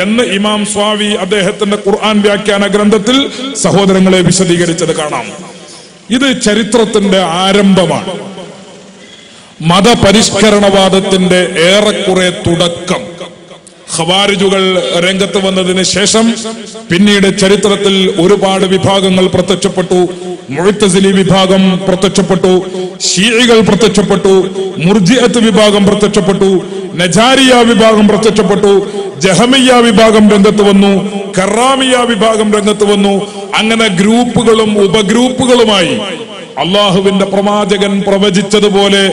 എന്ന് ഇമാം സ്വാവി അദ്ദേഹത്തിന്റെ ഖുർആൻ വ്യാഖ്യാന ഗ്രന്ഥത്തിൽ സഹോദരങ്ങളെ വിശദീകരിച്ചത് കാണാം. ഇത് ചരിത്രത്തിന്റെ ആരംഭമാണ്. മതപരിഷ്കരണവാദത്തിന്റെ ഏറെക്കുറെ തുടക്കം. ഖവാരിജുകൾ രംഗത്ത് വന്നതിന് ശേഷം പിന്നീട് ചരിത്രത്തിൽ ഒരുപാട് വിഭാഗങ്ങൾ പ്രത്യക്ഷപ്പെട്ടു. മുഴുത്തസിലി വിഭാഗം പ്രത്യക്ഷപ്പെട്ടു. ഷീഴികൾ പ്രത്യക്ഷപ്പെട്ടു. മുർജിയത്ത് വിഭാഗം പ്രത്യക്ഷപ്പെട്ടു. നജാരിയ വിഭാഗം പ്രത്യക്ഷപ്പെട്ടു. ജഹമിയ വിഭാഗം രംഗത്ത് വന്നു. കറാമിയ വിഭാഗം രംഗത്ത് വന്നു. അങ്ങനെ ഗ്രൂപ്പുകളും ഉപഗ്രൂപ്പുകളുമായി അള്ളാഹുവിന്റെ പ്രവാചകൻ പ്രവചിച്ചതുപോലെ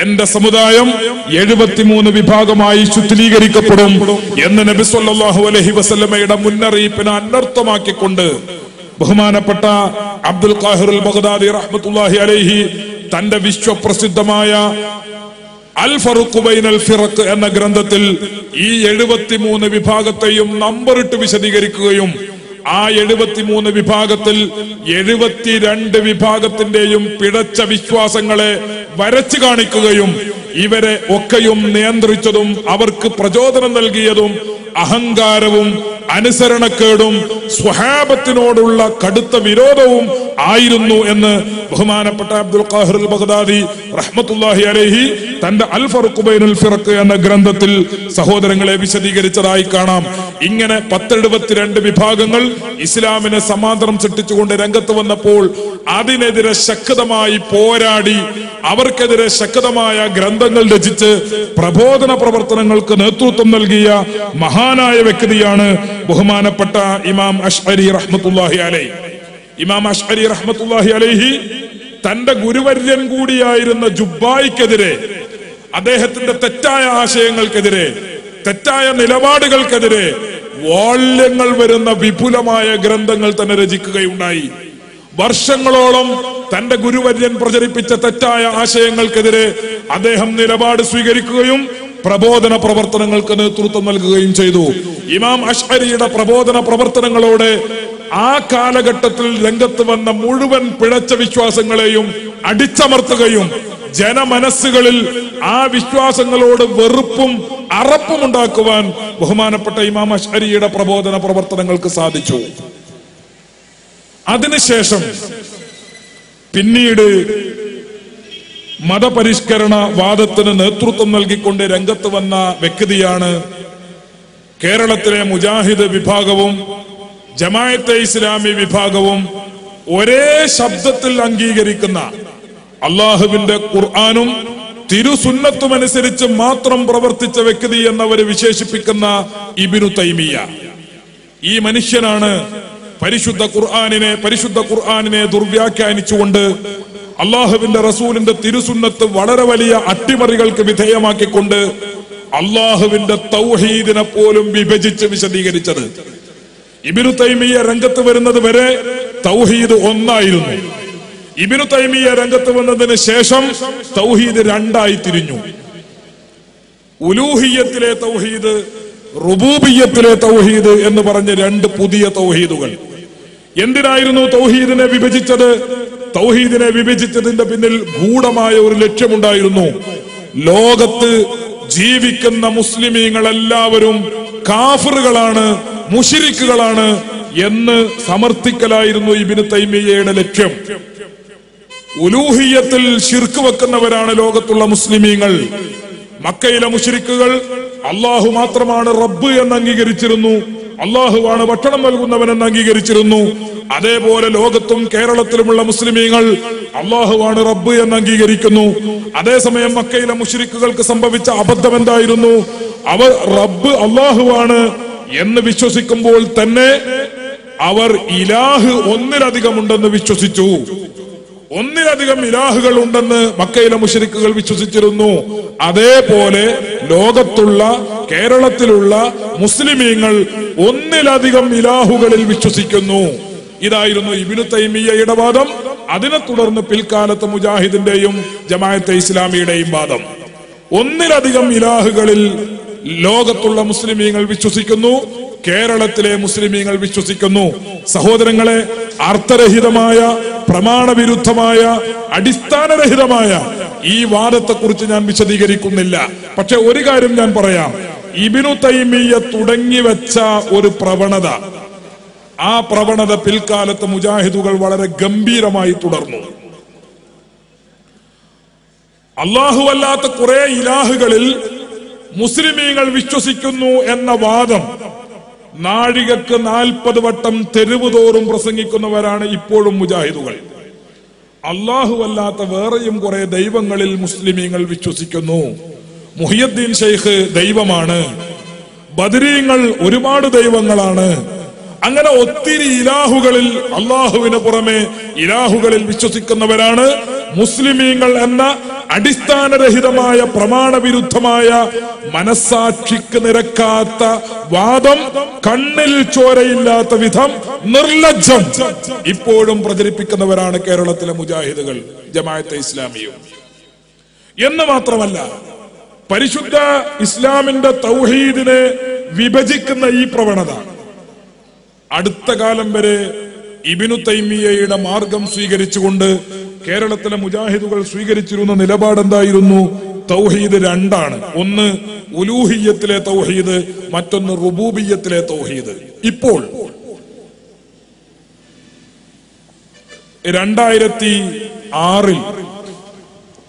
എന്റെ സമുദായം എഴുപത്തിമൂന്ന് വിഭാഗമായി ശുദ്ധീകരിക്കപ്പെടും എന്ന് നബി സല്ലാഹു അലഹി വസ്ലമയുടെ മുന്നറിയിപ്പിനെ അനർത്ഥമാക്കിക്കൊണ്ട് ബഹുമാനപ്പെട്ട അബ്ദുൽ ഖാഹിറുൽ ബഗ്ദാദി റഹ്മത്തുള്ളാഹി അലൈഹി തന്റെ വിശ്വപ്രസിദ്ധമായ അൽ ഫറുഖുബൈൻ ബൈനൽ ഫിറഖ് എന്ന ഗ്രന്ഥത്തിൽ ഈ എഴുപത്തിമൂന്ന് വിഭാഗത്തെയും നമ്പറിട്ട് വിശദീകരിക്കുകയും ആ എഴുപത്തിമൂന്ന് വിഭാഗത്തിൽ എഴുപത്തിരണ്ട് വിഭാഗത്തിന്റെയും പിടച്ച വിശ്വാസങ്ങളെ വരച്ചു കാണിക്കുകയും ഇവരെ ഒക്കെയും നിയന്ത്രിച്ചതും അവർക്ക് പ്രചോദനം നൽകിയതും അഹങ്കാരവും അനുസരണക്കേടും സ്വഹാബത്തിനോടുള്ള കടുത്ത വിരോധവും ആയിരുന്നു എന്ന് ബഹുമാനപ്പെട്ട അബ്ദുൽ ഖാഹിർ ബഗ്ദാദി റഹ്മത്തുല്ലാഹി അലൈഹി തന്റെ അൽ ഫറുഖുബൈനുൽ ഫിറക്ക് എന്ന ഗ്രന്ഥത്തിൽ സഹോദരങ്ങളെ വിശദീകരിച്ചതായി കാണാം. ഇങ്ങനെ പത്തെഴുപത്തിരണ്ട് വിഭാഗങ്ങൾ ഇസ്ലാമിനെ സമാന്തരം സൃഷ്ടിച്ചുകൊണ്ട് രംഗത്ത് വന്നപ്പോൾ അതിനെതിരെ ശക്തമായി പോരാടി അവർക്കെതിരെ ശക്തമായ ഗ്രന്ഥങ്ങൾ രചിച്ച് പ്രബോധന പ്രവർത്തനങ്ങൾക്ക് നേതൃത്വം നൽകിയ മഹാനായ വ്യക്തിയാണ് ബഹുമാനപ്പെട്ട ഇമാം അഷ്അരി റഹ്മത്തുല്ലാഹി അലൈ. ഇമാം അഷ്അരി റഹ്മത്തുല്ലാഹി അലൈഹി തന്റെ ഗുരുവര്യൻ കൂടിയായിരുന്ന ജുബായിക്കെതിരെ അദ്ദേഹത്തിന്റെ തെറ്റായ ആശയങ്ങൾക്കെതിരെ തെറ്റായ നിലപാടുകൾക്കെതിരെ വാള്യങ്ങൾ വരുന്ന വിപുലമായ ഗ്രന്ഥങ്ങൾ തന്നെ രചിക്കുകയുണ്ടായി. വർഷങ്ങളോളം തന്റെ ഗുരുവര്യൻ പ്രചരിപ്പിച്ച തെറ്റായ ആശയങ്ങൾക്കെതിരെ അദ്ദേഹം നിലപാട് സ്വീകരിക്കുകയും പ്രബോധന പ്രവർത്തനങ്ങൾക്ക് നേതൃത്വം നൽകുകയും ചെയ്തു. ഇമാം അഷ്അരിയുടെ പ്രബോധന പ്രവർത്തനങ്ങളോട് ആ കാലഘട്ടത്തിൽ രംഗത്ത് വന്ന മുഴുവൻ പിഴച്ച വിശ്വാസങ്ങളെയും അടിച്ചമർത്തുകയും ജനമനസ്സുകളിൽ ആ വിശ്വാസങ്ങളോട് വെറുപ്പും അറപ്പും ഉണ്ടാക്കുവാൻ ബഹുമാനപ്പെട്ട ഇമാം അഷ്അരിയുടെ പ്രബോധന പ്രവർത്തനങ്ങൾക്ക് സാധിച്ചു. അതിനുശേഷം പിന്നീട് മതപരിഷ്കരണ വാദത്തിന് നേതൃത്വം നൽകിക്കൊണ്ട് രംഗത്ത് വന്ന വ്യക്തിയാണ് കേരളത്തിലെ മുജാഹിദ് വിഭാഗവും ജമായത്തെ ഇസ്ലാമി വിഭാഗവും ഒരേ ശബ്ദത്തിൽ അംഗീകരിക്കുന്ന അള്ളാഹുവിന്റെ ഖുർആാനും തിരുസുന്നത്തുമനുസരിച്ച് മാത്രം പ്രവർത്തിച്ച വ്യക്തി എന്നവര് വിശേഷിപ്പിക്കുന്ന ഇബിനു തൈമിയ ഈ മനുഷ്യനാണ് പരിശുദ്ധ ഖുർആാനിനെ പരിശുദ്ധ ഖുർആാനിനെ ദുർവ്യാഖ്യാനിച്ചുകൊണ്ട് അള്ളാഹുവിന്റെ റസൂലിന്റെ തിരുസുന്നത്ത് വളരെ വലിയ അട്ടിമറികൾക്ക് വിധേയമാക്കിക്കൊണ്ട് അള്ളാഹുവിന്റെ തൗഹീദിനെ പോലും വിഭജിച്ച് വിശദീകരിച്ചത്. ഇബിനു തൈമിയ രംഗത്ത് വരുന്നത് വരെ തൗഹീദ് ഒന്നായിരുന്നു. ഇബിനു തൈമിയ രംഗത്ത് വന്നതിന് ശേഷം തൗഹീദ് രണ്ടായി തിരിഞ്ഞു. ഉലൂഹിയത്തിലെ തൗഹീദ് റുബൂബിയത്തിലെ തൗഹീദ് എന്ന് പറഞ്ഞ് രണ്ട് പുതിയ തൗഹീദുകൾ. എന്തിനായിരുന്നു തൗഹീദിനെ വിഭജിച്ചത്? തൗഹീദിനെ വിഭജിച്ചതിന്റെ പിന്നിൽ ഗൂഢമായ ഒരു ലക്ഷ്യമുണ്ടായിരുന്നു. ലോകത്ത് ജീവിക്കുന്ന മുസ്ലിമീങ്ങളെല്ലാവരും കാഫറുകളാണ് മുഷിരിക്കുകളാണ് എന്ന് സമർത്ഥിക്കലായിരുന്നു ഇബിന് തൈമിയയുടെ ലക്ഷ്യം. ഉലൂഹിയത്തിൽ ശിർക്ക് വെക്കുന്നവരാണ് ലോകത്തുള്ള മുസ്ലിമീങ്ങൾ. മക്കയിലെ മുഷിരിക്കുകൾ അള്ളാഹു മാത്രമാണ് റബ്ബ് എന്ന് അംഗീകരിച്ചിരുന്നു. അള്ളാഹുവാണ് ഭക്ഷണം നൽകുന്നവനെന്ന് അംഗീകരിച്ചിരുന്നു. അതേപോലെ ലോകത്തും കേരളത്തിലുമുള്ള മുസ്ലിമീങ്ങൾ അള്ളാഹുവാണ് റബ്ബ് എന്ന് അംഗീകരിക്കുന്നു. അതേസമയം മക്കയിലെ മുഷിരിക്കുകൾക്ക് സംഭവിച്ച അബദ്ധം എന്തായിരുന്നു? അവർ റബ്ബ് അള്ളാഹുവാണ് എന്ന് വിശ്വസിക്കുമ്പോൾ തന്നെ അവർ ഇലാഹ് ഒന്നിലധികം ഉണ്ടെന്ന് വിശ്വസിച്ചു. ഒന്നിലധികം ഇലാഹുകൾ ഉണ്ടെന്ന് മക്കയിലെ മുഷരിക്കുകൾ വിശ്വസിച്ചിരുന്നു. അതേപോലെ ലോകത്തുള്ള കേരളത്തിലുള്ള മുസ്ലിമീങ്ങൾ ഒന്നിലധികം ഇലാഹുകളിൽ വിശ്വസിക്കുന്നു. ഇതായിരുന്നു ഇബിനു തൈമിയയുടെ വാദം. അതിനെ തുടർന്ന് പിൽക്കാലത്ത് മുജാഹിദിന്റെയും ജമായത്തെ ഇസ്ലാമിയുടെയും വാദം. ഒന്നിലധികം ഇലാഹുകളിൽ ലോകത്തുള്ള മുസ്ലിമീങ്ങൾ വിശ്വസിക്കുന്നു കേരളത്തിലെ മുസ്ലിമീങ്ങൾ വിശ്വസിക്കുന്നു. സഹോദരങ്ങളെ അർത്ഥരഹിതമായ പ്രമാണവിരുദ്ധമായ അടിസ്ഥാനരഹിതമായ ഈ വാദത്തെക്കുറിച്ച് ഞാൻ വിശദീകരിക്കുന്നില്ല. പക്ഷെ ഒരു കാര്യം ഞാൻ പറയാം. ഇബിനു തൈമിയ തുടങ്ങി വെച്ച ഒരു പ്രവണത. ആ പ്രവണത പിൽക്കാലത്ത് മുജാഹിദുകൾ വളരെ ഗംഭീരമായി തുടർന്നു. അല്ലാഹുവല്ലാത്ത കുറെ ഇലാഹുകളിൽ മുസ്ലിമീങ്ങൾ വിശ്വസിക്കുന്നു എന്ന വാദം നാഴികക്ക് നാൽപ്പത് വട്ടം തെരുവ് തോറും പ്രസംഗിക്കുന്നവരാണ് ഇപ്പോഴും മുജാഹിദുകൾ. അല്ലാഹുവല്ലാത്ത വേറെയും കുറെ ദൈവങ്ങളിൽ മുസ്ലിമീങ്ങൾ വിശ്വസിക്കുന്നു. മുഹിയദ്ദീൻ ഷെയ്ഖ് ദൈവമാണ്. ബദരീങ്ങൾ ഒരുപാട് ദൈവങ്ങളാണ്. അങ്ങനെ ഒത്തിരി ഇലാഹുകളിൽ അള്ളാഹുവിന് പുറമെ ഇലാഹുകളിൽ വിശ്വസിക്കുന്നവരാണ്. മുസ്ലിമീങ്ങൾ എന്ന അടിസ്ഥാനരഹിതമായ പ്രമാണവിരുദ്ധമായ മനസാക്ഷിക്ക് നിരക്കാത്ത വാദം കണ്ണിൽ ചോരയില്ലാത്ത വിധം നിർലജ്ജം ഇപ്പോഴും പ്രചരിപ്പിക്കുന്നവരാണ് കേരളത്തിലെ മുജാഹിദുകൾ ജമാഅത്തെ ഇസ്ലാമിയും. എന്ന് മാത്രമല്ല പരിശുദ്ധ ഇസ്ലാമിന്റെ തൗഹീദിനെ വിഭജിക്കുന്ന ഈ പ്രവണത അടുത്ത കാലം വരെ ഇബിനു തൈമിയയുടെ മാർഗം സ്വീകരിച്ചുകൊണ്ട് കേരളത്തിലെ മുജാഹിദുകൾ സ്വീകരിച്ചിരുന്ന നിലപാടെന്തായിരുന്നു? തൗഹീദ് രണ്ടാണ്. ഒന്ന് ഉലൂഹിയത്തിലെ തൗഹീദ് മറ്റൊന്ന് റുബൂബിയത്തിലെ തൗഹീദ്. ഇപ്പോൾ രണ്ടായിരത്തി ആറിൽ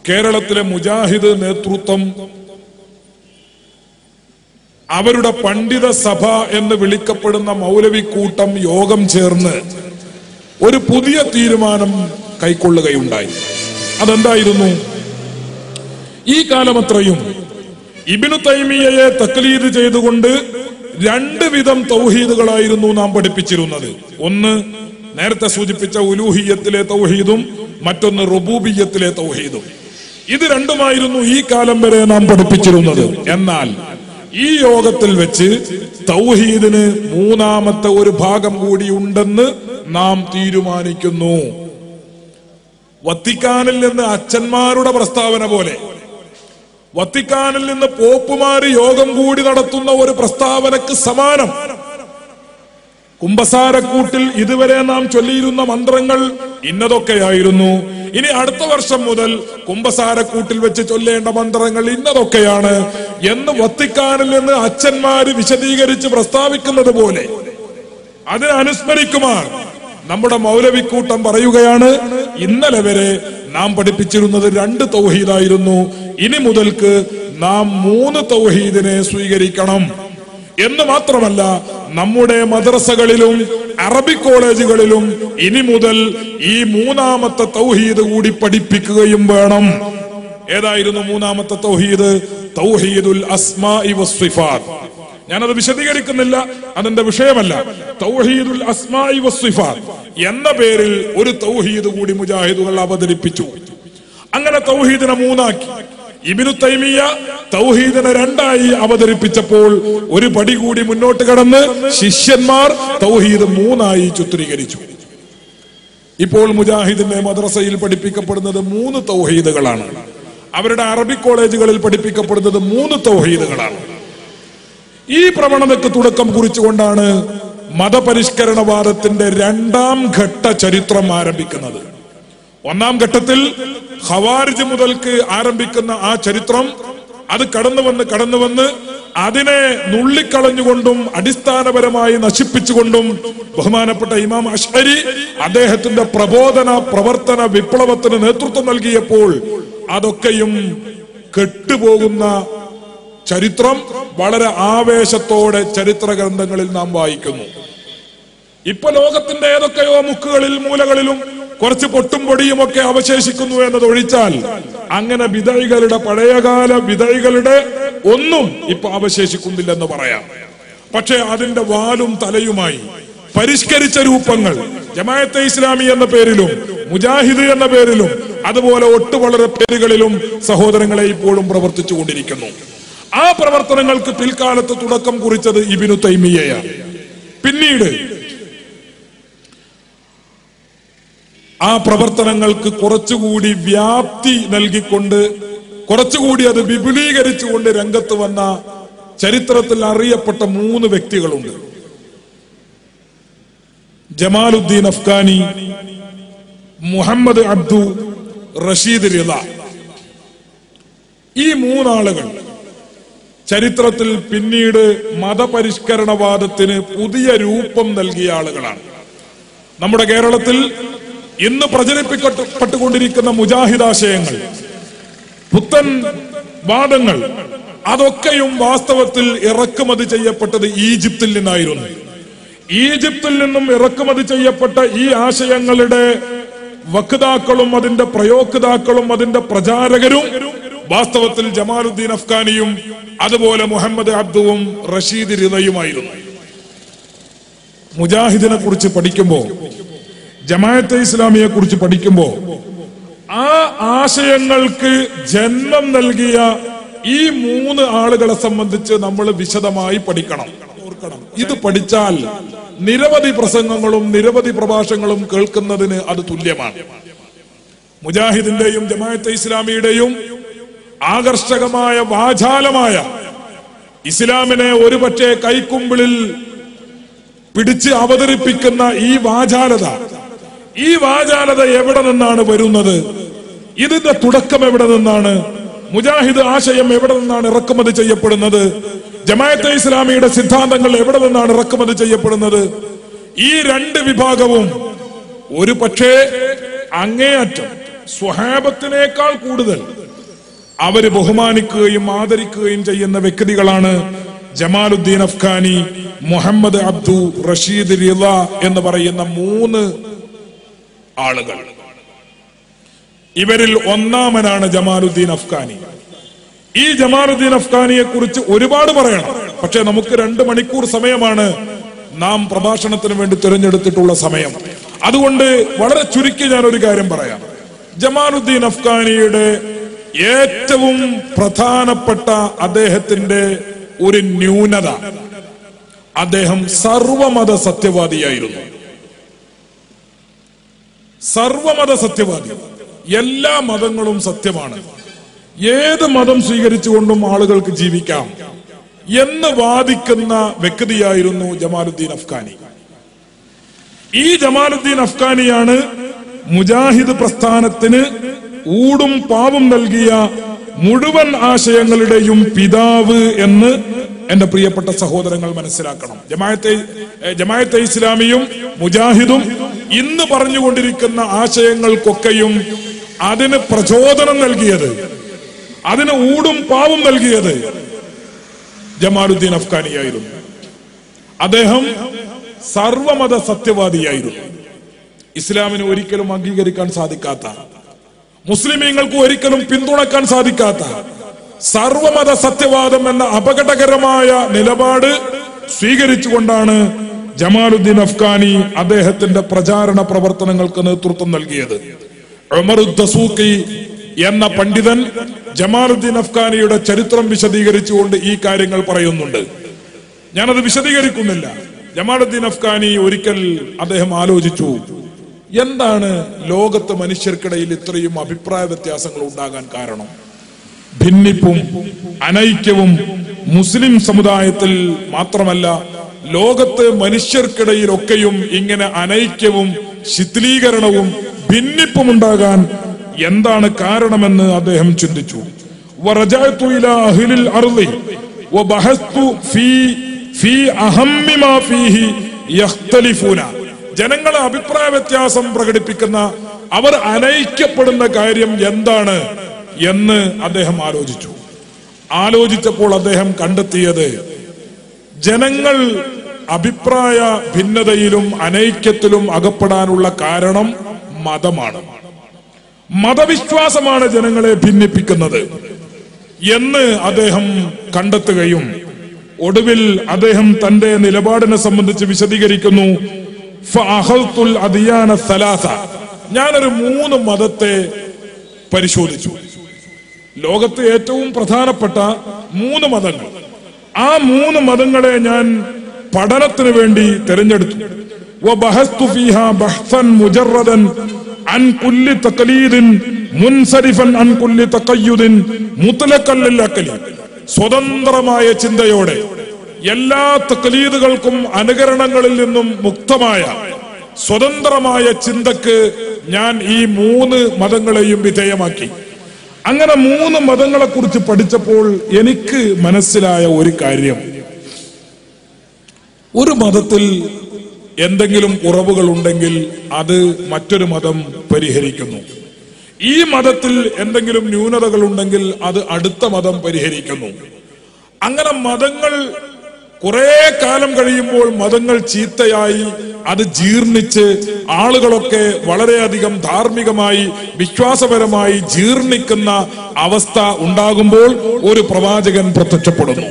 കേരളത്തിലെ മുജാഹിദ് നേതൃത്വം അവരുടെ പണ്ഡിത സഭ എന്ന് വിളിക്കപ്പെടുന്ന മൗലവി കൂട്ടം യോഗം ചേർന്ന് ഒരു പുതിയ തീരുമാനം കൈക്കൊള്ളുകയുണ്ടായി. അതെന്തായിരുന്നു? ഈ കാലമത്രയും ഇബിനു തൈമിയയെ തക്ലീദ് ചെയ്തുകൊണ്ട് രണ്ട് വിധം തൗഹീദുകളായിരുന്നു നാം പഠിപ്പിച്ചിരുന്നത്. ഒന്ന് നേരത്തെ സൂചിപ്പിച്ച ഉലൂഹിയത്തിലെ തൗഹീദും മറ്റൊന്ന് റുബൂബിയത്തിലെ തൗഹീദും. ഇത് രണ്ടുമായിരുന്നു ഈ കാലം വരെ നാം പഠിപ്പിച്ചിരുന്നത്. എന്നാൽ ഈ യോഗത്തിൽ വെച്ച് തൗഹീദിന് മൂന്നാമത്തെ ഒരു ഭാഗം കൂടി ഉണ്ടെന്ന് നാം തീരുമാനിക്കുന്നു. വത്തിക്കാനിൽ നിന്ന് അച്ഛന്മാരുടെ പ്രസ്താവന പോലെ. വത്തിക്കാനിൽ നിന്ന് പോപ്പുമാര് യോഗം കൂടി നടത്തുന്ന ഒരു പ്രസ്താവനക്ക് സമാനം. കുംഭസാരക്കൂട്ടിൽ ഇതുവരെ നാം ചൊല്ലിയിരുന്ന മന്ത്രങ്ങൾ ഇന്നതൊക്കെയായിരുന്നു. ഇനി അടുത്ത വർഷം മുതൽ കുംഭസാരക്കൂട്ടിൽ വെച്ച് ചൊല്ലേണ്ട മന്ത്രങ്ങൾ ഇന്നതൊക്കെയാണ് എന്ന് വത്തിക്കാനിൽ നിന്ന് അച്ഛന്മാര് വിശദീകരിച്ച് പ്രസ്താവിക്കുന്നത് പോലെ. അതിനെ അനുസ്മരിക്കുമാർ നമ്മുടെ മൗലവിക്കൂട്ടം പറയുകയാണ് ഇന്നലെ വരെ നാം പഠിപ്പിച്ചിരുന്നത് രണ്ട് തൗഹീദായിരുന്നു. ഇനി മുതൽക്ക് നാം മൂന്ന് തൗഹീദിനെ സ്വീകരിക്കണം. എന്ന് മാത്രമല്ല നമ്മുടെ മദ്രസകളിലും അറബി കോളേജുകളിലും ഇനി മുതൽ ഈ മൂന്നാമത്തെ തൗഹീദ് കൂടി പഠിപ്പിക്കുകയും വേണം. ഏതായിരുന്നു മൂന്നാമത്തെ തൗഹീദ്? തൗഹീദുൽ അസ്മാഇ വസ്സിഫാത്ത് ഞാനത് വിശദീകരിക്കുന്നില്ല അതെന്റെ വിഷയമല്ല. തൗഹീദുൽ അസ്മായി വസ്സിഫാത്ത് എന്ന പേരിൽ ഒരു തൗഹീദ് കൂടി മുജാഹിദുകൾ അവതരിപ്പിച്ചു. അങ്ങനെ തൗഹീദിനെ മൂന്നാക്കി. ഇബിനു തൈമിയ തൗഹീദിനെ രണ്ടായി അവതരിപ്പിച്ചപ്പോൾ ഒരു പടി കൂടി മുന്നോട്ട് കടന്ന് ശിഷ്യന്മാർ തൗഹീദ് മൂന്നായി ചിത്രീകരിച്ചു. ഇപ്പോൾ മുജാഹിദിന്റെ മദ്രസയിൽ പഠിപ്പിക്കപ്പെടുന്നത് മൂന്ന് തൗഹീദുകളാണ്. അവരുടെ അറബി കോളേജുകളിൽ പഠിപ്പിക്കപ്പെടുന്നത് മൂന്ന് തൗഹീദുകളാണ്. ഈ പ്രവണതയ്ക്ക് തുടക്കം കുറിച്ചുകൊണ്ടാണ് മതപരിഷ്കരണവാദത്തിന്റെ രണ്ടാം ഘട്ട ചരിത്രം ആരംഭിക്കുന്നത്. ഒന്നാം ഘട്ടത്തിൽ ഹവാരിജ് മുതൽക്ക് ആരംഭിക്കുന്ന ആ ചരിത്രം അത് കടന്നു വന്ന് കടന്നു വന്ന് അതിനെ നുള്ളിക്കളഞ്ഞുകൊണ്ടും അടിസ്ഥാനപരമായി നശിപ്പിച്ചുകൊണ്ടും ബഹുമാനപ്പെട്ട ഇമാം അഷ്ഹരി അദ്ദേഹത്തിന്റെ പ്രബോധന പ്രവർത്തന വിപ്ലവത്തിന് നേതൃത്വം നൽകിയപ്പോൾ അതൊക്കെയും കെട്ടുപോകുന്ന ചരിത്രം വളരെ ആവേശത്തോടെ ചരിത്ര ഗ്രന്ഥങ്ങളിൽ നാം വായിക്കുന്നു. ഇപ്പൊ ലോകത്തിന്റെ ഏതൊക്കെയോ മുക്കുകളിൽ മൂലകളിലും കുറച്ച് പൊട്ടും പൊടിയും ഒക്കെ അവശേഷിക്കുന്നു എന്നത് ഒഴിച്ചാൽ അങ്ങനെ വിതഴികളുടെ പഴയകാല വിതഴികളുടെ ഒന്നും ഇപ്പൊ അവശേഷിക്കുന്നില്ലെന്ന് പറയാം. പക്ഷെ അതിന്റെ വാലും തലയുമായി പരിഷ്കരിച്ച രൂപങ്ങൾ ജമായത്തെ ഇസ്ലാമി എന്ന പേരിലും മുജാഹിദ് എന്ന പേരിലും അതുപോലെ ഒട്ടു വളരെ പേരുകളിലും സഹോദരങ്ങളെ ഇപ്പോഴും പ്രവർത്തിച്ചു കൊണ്ടിരിക്കുന്നു ആ പ്രവർത്തനങ്ങൾക്ക് പിൽക്കാലത്ത് തുടക്കം കുറിച്ചത് ഇബിനു തൈമിയയാണ്. പിന്നീട് ആ പ്രവർത്തനങ്ങൾക്ക് കുറച്ചുകൂടി വ്യാപ്തി നൽകിക്കൊണ്ട് കുറച്ചുകൂടി അത് വിപുലീകരിച്ചുകൊണ്ട് രംഗത്ത് വന്ന ചരിത്രത്തിൽ അറിയപ്പെട്ട മൂന്ന് വ്യക്തികളുണ്ട്. ജമാലുദ്ദീൻ അഫ്ഗാനി മുഹമ്മദ് അബ്ദു റഷീദ് റിദ. ഈ മൂന്നാളുകൾ ചരിത്രത്തിൽ പിന്നീട് മതപരിഷ്കരണവാദത്തിന് പുതിയ രൂപം നൽകിയ ആളുകളാണ്. നമ്മുടെ കേരളത്തിൽ ഇന്ന് പ്രചരിപ്പിക്കപ്പെട്ടുകൊണ്ടിരിക്കുന്ന മുജാഹിദാശയങ്ങൾ പുത്തൻ വാദങ്ങൾ അതൊക്കെയും വാസ്തവത്തിൽ ഇറക്കുമതി ചെയ്യപ്പെട്ടത് ഈജിപ്തിൽ നിന്നായിരുന്നു. ഈജിപ്തിൽ നിന്നും ഇറക്കുമതി ചെയ്യപ്പെട്ട ഈ ആശയങ്ങളുടെ വക്താക്കളും അതിന്റെ പ്രയോക്താക്കളും അതിന്റെ പ്രചാരകരും വാസ്തവത്തിൽ ജമാലുദ്ദീൻ അഫ്ഗാനിയും അതുപോലെ മുഹമ്മദ് അബ്ദുവും റഷീദ് റിതയുമായിരുന്നു മുജാഹിദിനെ കുറിച്ച് പഠിക്കുമ്പോൾ ജമാഅത്തെ ഇസ്ലാമിയെ കുറിച്ച് പഠിക്കുമ്പോൾ ആ ആശയങ്ങൾക്ക് ജന്മം നൽകിയ ഈ മൂന്ന് ആളുകളെ സംബന്ധിച്ച് നമ്മൾ വിശദമായി പഠിക്കണം. ഓർക്കണം. ഇത് പഠിച്ചാൽ നിരവധി പ്രസംഗങ്ങളും നിരവധി പ്രഭാഷണങ്ങളും കേൾക്കുന്നതിന് അത് തുല്യമാണ്. മുജാഹിദിന്റെയും ജമാഅത്തെ ഇസ്ലാമിയുടെയും ആകർഷകമായ വാചാലമായ ഇസ്ലാമിനെ ഒരുപക്ഷെ കൈക്കുമ്പിളിൽ പിടിച്ച് അവതരിപ്പിക്കുന്ന ഈ വാചാലത. ഈ വാചാലത എവിടെ നിന്നാണ് വരുന്നത്? ഇതിന്റെ തുടക്കം എവിടെ നിന്നാണ്? മുജാഹിദ് ആശയം എവിടെ നിന്നാണ് ഇറക്കുമതി ചെയ്യപ്പെടുന്നത്? ജമാഅത്തെ ഇസ്ലാമിയുടെ സിദ്ധാന്തങ്ങൾ എവിടെ നിന്നാണ് ഇറക്കുമതി ചെയ്യപ്പെടുന്നത്? ഈ രണ്ട് വിഭാഗവും ഒരു പക്ഷേ അങ്ങേയറ്റം സ്വഹാബത്തിനേക്കാൾ കൂടുതൽ അവർ ബഹുമാനിക്കുകയും ആദരിക്കുകയും ചെയ്യുന്ന വ്യക്തികളാണ് ജമാലുദ്ദീൻ അഫ്ഗാനി മുഹമ്മദ് അബ്ദു റഷീദ് റിള എന്ന് പറയുന്ന മൂന്ന് ആളുകൾ. ഇവരിൽ ഒന്നാമനാണ് ജമാലുദ്ദീൻ അഫ്ഗാനി. ഈ ജമാലുദ്ദീൻ അഫ്ഗാനിയെ കുറിച്ച് ഒരുപാട് പറയണം. പക്ഷെ നമുക്ക് രണ്ട് മണിക്കൂർ സമയമാണ്. നാം പ്രഭാഷണത്തിന് വേണ്ടി തിരഞ്ഞെടുത്തിട്ടുള്ള സമയം. അതുകൊണ്ട് വളരെ ചുരുക്കി ഞാൻ ഒരു കാര്യം പറയാം. ജമാലുദ്ദീൻ അഫ്ഗാനിയുടെ ഏറ്റവും പ്രധാനപ്പെട്ട അദ്ദേഹത്തിന്റെ ഒരു ന്യൂനത അദ്ദേഹം സർവമത സത്യവാദിയായിരുന്നു. സർവമത സത്യവാദി. എല്ലാ മതങ്ങളും സത്യമാണ്. ഏത് മതം സ്വീകരിച്ചുകൊണ്ടും ആളുകൾക്ക് ജീവിക്കാം എന്ന് വാദിക്കുന്ന വ്യക്തിയായിരുന്നു ജമാലുദ്ദീൻ അഫ്ഗാനി. ഈ ജമാലുദ്ദീൻ അഫ്ഗാനിയാണ് മുജാഹിദ് പ്രസ്ഥാനത്തിന് ഊടും പാവും നൽകിയ മുഴുവൻ ആശയങ്ങളുടെയും പിതാവ് എന്ന് എന്റെ പ്രിയപ്പെട്ട സഹോദരങ്ങൾ മനസ്സിലാക്കണം. ജമായത്തെ ജമായത്തെ ഇസ്ലാമിയും മുജാഹിദും ഇന്ന് പറഞ്ഞുകൊണ്ടിരിക്കുന്ന ആശയങ്ങൾക്കൊക്കെയും അതിന് പ്രചോദനം നൽകിയത് അതിന് ഊടും പാവും നൽകിയത് ജമാലുദ്ദീൻ അഫ്ഗാനിയായിരുന്നു. അദ്ദേഹം സർവമത സത്യവാദിയായിരുന്നു. ഇസ്ലാമിന് ഒരിക്കലും അംഗീകരിക്കാൻ സാധിക്കാത്ത മുസ്ലിമീങ്ങൾക്ക് ഒരിക്കലും പിന്തുണക്കാൻ സാധിക്കാത്ത സർവമത സത്യവാദം എന്ന അപകടകരമായ നിലപാട് സ്വീകരിച്ചുകൊണ്ടാണ് ജമാലുദ്ദീൻ അഫ്ഗാനി അദ്ദേഹത്തിന്റെ പ്രചാരണ പ്രവർത്തനങ്ങൾക്ക് നേതൃത്വം നൽകിയത്. ഉമറുദ്ദസൂക്കി എന്ന പണ്ഡിതൻ ജമാലുദ്ദീൻ അഫ്ഗാനിയുടെ ചരിത്രം വിശദീകരിച്ചുകൊണ്ട് ഈ കാര്യങ്ങൾ പറയുന്നുണ്ട്. ഞാനത് വിശദീകരിക്കുന്നില്ല. ജമാലുദ്ദീൻ അഫ്ഗാനി ഒരിക്കൽ അദ്ദേഹം ആലോചിച്ചു. എന്താണ് ലോകത്ത് മനുഷ്യർക്കിടയിൽ ഇത്രയും അഭിപ്രായ വ്യത്യാസങ്ങൾ ഉണ്ടാകാൻ കാരണം? ഭിന്നിപ്പും അനൈക്യവും മുസ്ലിം സമുദായത്തിൽ മാത്രമല്ല ലോകത്ത് മനുഷ്യർക്കിടയിലൊക്കെയും ഇങ്ങനെ അനൈക്യവും ശിഥിലീകരണവും ഭിന്നിപ്പും ഉണ്ടാകാൻ എന്താണ് കാരണമെന്ന് അദ്ദേഹം ചിന്തിച്ചു. ഫീ ഫീ അഹമ്മി മാ ഫീഹി യഖ്തലിഫൂന. ജനങ്ങളെ അഭിപ്രായ വ്യത്യാസം പ്രകടിപ്പിക്കുന്ന അവർ അനയിക്കപ്പെടുന്ന കാര്യം എന്താണ് എന്ന് അദ്ദേഹം ആലോചിച്ചു. ആലോചിച്ചപ്പോൾ അദ്ദേഹം കണ്ടെത്തിയത് ജനങ്ങൾ അഭിപ്രായ ഭിന്നതയിലും അനൈക്യത്തിലും അകപ്പെടാനുള്ള കാരണം മതമാണ്. മതവിശ്വാസമാണ് ജനങ്ങളെ ഭിന്നിപ്പിക്കുന്നത് എന്ന് അദ്ദേഹം കണ്ടെത്തുകയും ഒടുവിൽ അദ്ദേഹം തന്റെ നിലപാടിനെ സംബന്ധിച്ച് വിശദീകരിക്കുന്നു. ഞാനൊരു മൂന്ന് മതത്തെ പരിശോധിച്ചു. ലോകത്ത് ഏറ്റവും പ്രധാനപ്പെട്ട മൂന്ന് മതങ്ങൾ. ആ മൂന്ന് മതങ്ങളെ ഞാൻ പഠനത്തിന് വേണ്ടി തെരഞ്ഞെടുത്തു. സ്വതന്ത്രമായ ചിന്തയോടെ എല്ലാ തക്ലീദുകൾക്കും അനുകരണങ്ങളിൽ നിന്നും മുക്തമായ സ്വതന്ത്രമായ ചിന്തക്ക് ഞാൻ ഈ മൂന്ന് മതങ്ങളെയും വിധേയമാക്കി. അങ്ങനെ മൂന്ന് മതങ്ങളെ കുറിച്ച് പഠിച്ചപ്പോൾ എനിക്ക് മനസ്സിലായ ഒരു കാര്യം. ഒരു മതത്തിൽ എന്തെങ്കിലും കുറവുകൾ ഉണ്ടെങ്കിൽ അത് മറ്റൊരു മതം പരിഹരിക്കുന്നു. ഈ മതത്തിൽ എന്തെങ്കിലും ന്യൂനതകൾ ഉണ്ടെങ്കിൽ അത് അടുത്ത മതം പരിഹരിക്കുന്നു. അങ്ങനെ മതങ്ങൾ കുറെ കാലം കഴിയുമ്പോൾ മതങ്ങൾ ചീത്തയായി അത് ജീർണിച്ച് ആളുകളൊക്കെ വളരെയധികം ധാർമ്മികമായി വിശ്വാസപരമായി ജീർണിക്കുന്ന അവസ്ഥ ഉണ്ടാകുമ്പോൾ ഒരു പ്രവാചകൻ പ്രത്യക്ഷപ്പെടുന്നു.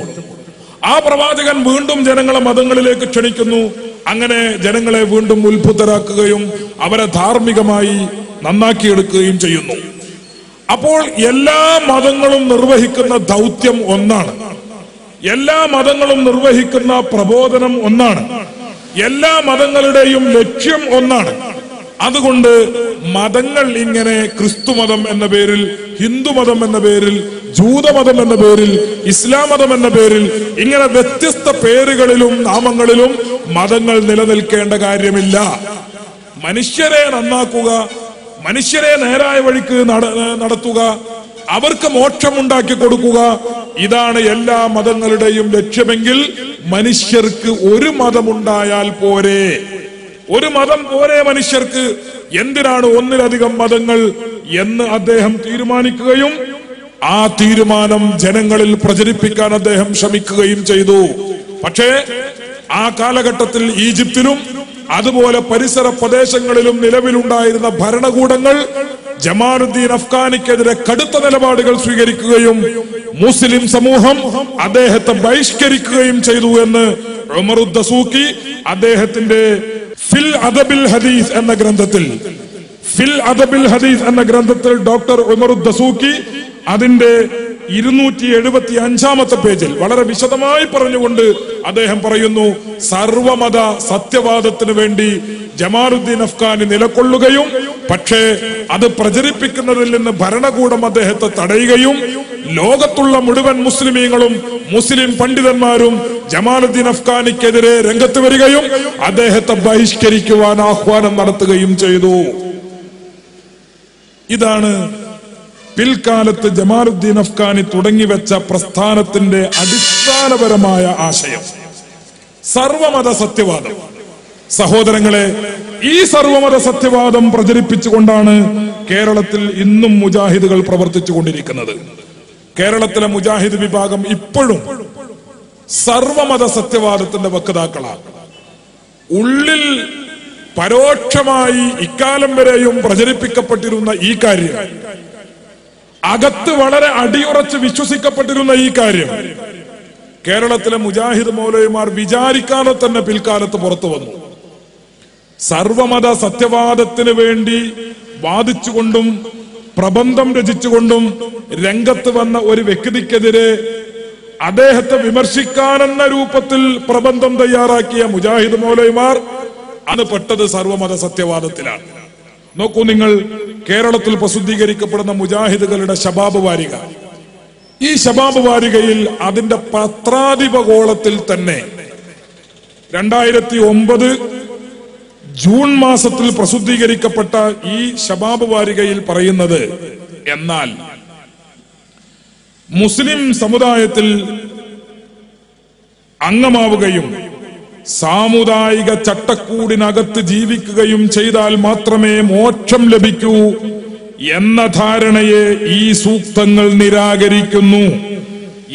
ആ പ്രവാചകൻ വീണ്ടും ജനങ്ങളെ മതങ്ങളിലേക്ക് ക്ഷണിക്കുന്നു. അങ്ങനെ ജനങ്ങളെ വീണ്ടും ഉത്ഭുതരാക്കുകയും അവരെ ധാർമ്മികമായി നന്നാക്കിയെടുക്കുകയും ചെയ്യുന്നു. അപ്പോൾ എല്ലാ മതങ്ങളും നിർവഹിക്കുന്ന ദൗത്യം ഒന്നാണ്. എല്ലാ മതങ്ങളും നിർവഹിക്കുന്ന പ്രബോധനം ഒന്നാണ്. എല്ലാ മതങ്ങളുടെയും ലക്ഷ്യം ഒന്നാണ്. അതുകൊണ്ട് മതങ്ങൾ ഇങ്ങനെ ക്രിസ്തുമതം എന്ന പേരിൽ ഹിന്ദുമതം എന്ന പേരിൽ ജൂതമതം എന്ന പേരിൽ ഇസ്ലാം മതം എന്ന പേരിൽ ഇങ്ങനെ വ്യത്യസ്ത പേരുകളിലും നാമങ്ങളിലും മതങ്ങൾ നിലനിൽക്കേണ്ട കാര്യമില്ല. മനുഷ്യരെ നന്നാക്കുക മനുഷ്യരെ നേരായ വഴിക്ക് നടത്തുക അവർക്ക് മോക്ഷം ഉണ്ടാക്കി കൊടുക്കുക ഇതാണ് എല്ലാ മതങ്ങളുടെയും ലക്ഷ്യമെങ്കിൽ മനുഷ്യർക്ക് ഒരു മതമുണ്ടായാൽ പോരെ. ഒരു മതം പോരെ മനുഷ്യർക്ക്. എന്തിനാണ് ഒന്നിലധികം മതങ്ങൾ എന്ന് അദ്ദേഹം തീരുമാനിക്കുകയും ആ തീരുമാനം ജനങ്ങളിൽ പ്രചരിപ്പിക്കാൻ അദ്ദേഹം ശ്രമിക്കുകയും ചെയ്തു. പക്ഷേ ആ കാലഘട്ടത്തിൽ ഈജിപ്തിലും അതുപോലെ പരിസര പ്രദേശങ്ങളിലും നിലവിലുണ്ടായിരുന്ന ഭരണകൂടങ്ങൾ ജമാലുദ്ദീൻ അഫ്ഗാനിക്കെതിരെ കടുത്ത നിലപാടുകൾ സ്വീകരിക്കുകയും മുസ്ലിം സമൂഹം അദ്ദേഹത്തെ ബഹിഷ്കരിക്കുകയും ചെയ്തു എന്ന് ഉമറുദ്ദസൂക്കി അദ്ദേഹത്തിന്റെ ഫിൽ അദബിൽ ഹദീസ് എന്ന ഗ്രന്ഥത്തിൽ ഫിൽ അദബിൽ ഹദീസ് എന്ന ഗ്രന്ഥത്തിൽ ഡോക്ടർ ഉമറുദ്ദസൂക്കി അതിന്റെ ഇരുന്നൂറ്റി എഴുപത്തി അഞ്ചാമത്തെ പേജിൽ വളരെ വിശദമായി പറഞ്ഞുകൊണ്ട് അദ്ദേഹം പറയുന്നു സർവമത സത്യവാദത്തിന് വേണ്ടി ജമാലുദ്ദീൻ അഫ്ഗാനി നിലകൊള്ളുകയും പക്ഷേ അത് പ്രചരിപ്പിക്കുന്നതിൽ നിന്ന് ഭരണകൂടം അദ്ദേഹത്തെ തടയുകയും ലോകത്തുള്ള മുഴുവൻ മുസ്ലിമീങ്ങളും മുസ്ലിം പണ്ഡിതന്മാരും ജമാലുദ്ദീൻ അഫ്ഗാനിക്കെതിരെ രംഗത്ത് വരികയും അദ്ദേഹത്തെ ബഹിഷ്കരിക്കുവാൻ ആഹ്വാനം നടത്തുകയും ചെയ്തു. ഇതാണ് പിൽക്കാലത്ത് ജമാലുദ്ദീൻ അഫ്ഗാനി തുടങ്ങിവെച്ച പ്രസ്ഥാനത്തിന്റെ അടിസ്ഥാനപരമായ ആശയം. സർവമത സത്യവാദം. സഹോദരങ്ങളെ ഈ സർവമത സത്യവാദം പ്രചരിപ്പിച്ചുകൊണ്ടാണ് കേരളത്തിൽ ഇന്നും മുജാഹിദുകൾ പ്രവർത്തിച്ചു കൊണ്ടിരിക്കുന്നത് കേരളത്തിലെ മുജാഹിദ് വിഭാഗം ഇപ്പോഴും സർവമത സത്യവാദത്തിന്റെ വക്താക്കളാണ്. ഉള്ളിൽ പരോക്ഷമായി ഇക്കാലം വരെയും പ്രചരിപ്പിക്കപ്പെട്ടിരുന്ന ഈ കാര്യം അകത്ത് വളരെ അടിയുറച്ച് വിശ്വസിക്കപ്പെട്ടിരുന്ന ഈ കാര്യം. കേരളത്തിലെ മുജാഹിദ് മൗലവിമാർ വിചാരിക്കാതെ തന്നെ പിൽക്കാലത്ത് പുറത്തു വന്നു. സർവമത സത്യവാദത്തിന് വേണ്ടി വാദിച്ചുകൊണ്ടും പ്രബന്ധം രചിച്ചുകൊണ്ടും രംഗത്ത് വന്ന ഒരു വ്യക്തിക്കെതിരെ അദ്ദേഹത്തെ വിമർശിക്കാനെന്ന രൂപത്തിൽ പ്രബന്ധം തയ്യാറാക്കിയ മുജാഹിദ് മൗലവിമാർ അത് പെട്ടത് സർവമത സത്യവാദത്തിലാണ്. നോക്കൂ നിങ്ങൾ കേരളത്തിൽ പ്രസിദ്ധീകരിക്കപ്പെടുന്ന മുജാഹിദുകളുടെ ശബാബ് വാരിക. ഈ ശബാബ് വാരികയിൽ അതിന്റെ പത്രാധിപഗോളത്തിൽ തന്നെ രണ്ടായിരത്തി ഒമ്പത് ജൂൺ മാസത്തിൽ പ്രസിദ്ധീകരിക്കപ്പെട്ട ഈ ശബാബ് വാരികയിൽ പറയുന്നത് എന്നാൽ മുസ്ലിം സമുദായത്തിൽ അംഗമാവുകയും സാമുദായിക ചട്ടക്കൂടിനകത്ത് ജീവിക്കുകയും ചെയ്താൽ മാത്രമേ മോക്ഷം ലഭിക്കൂ എന്ന ധാരണയെ ഈ സൂക്തങ്ങൾ നിരാകരിക്കുന്നു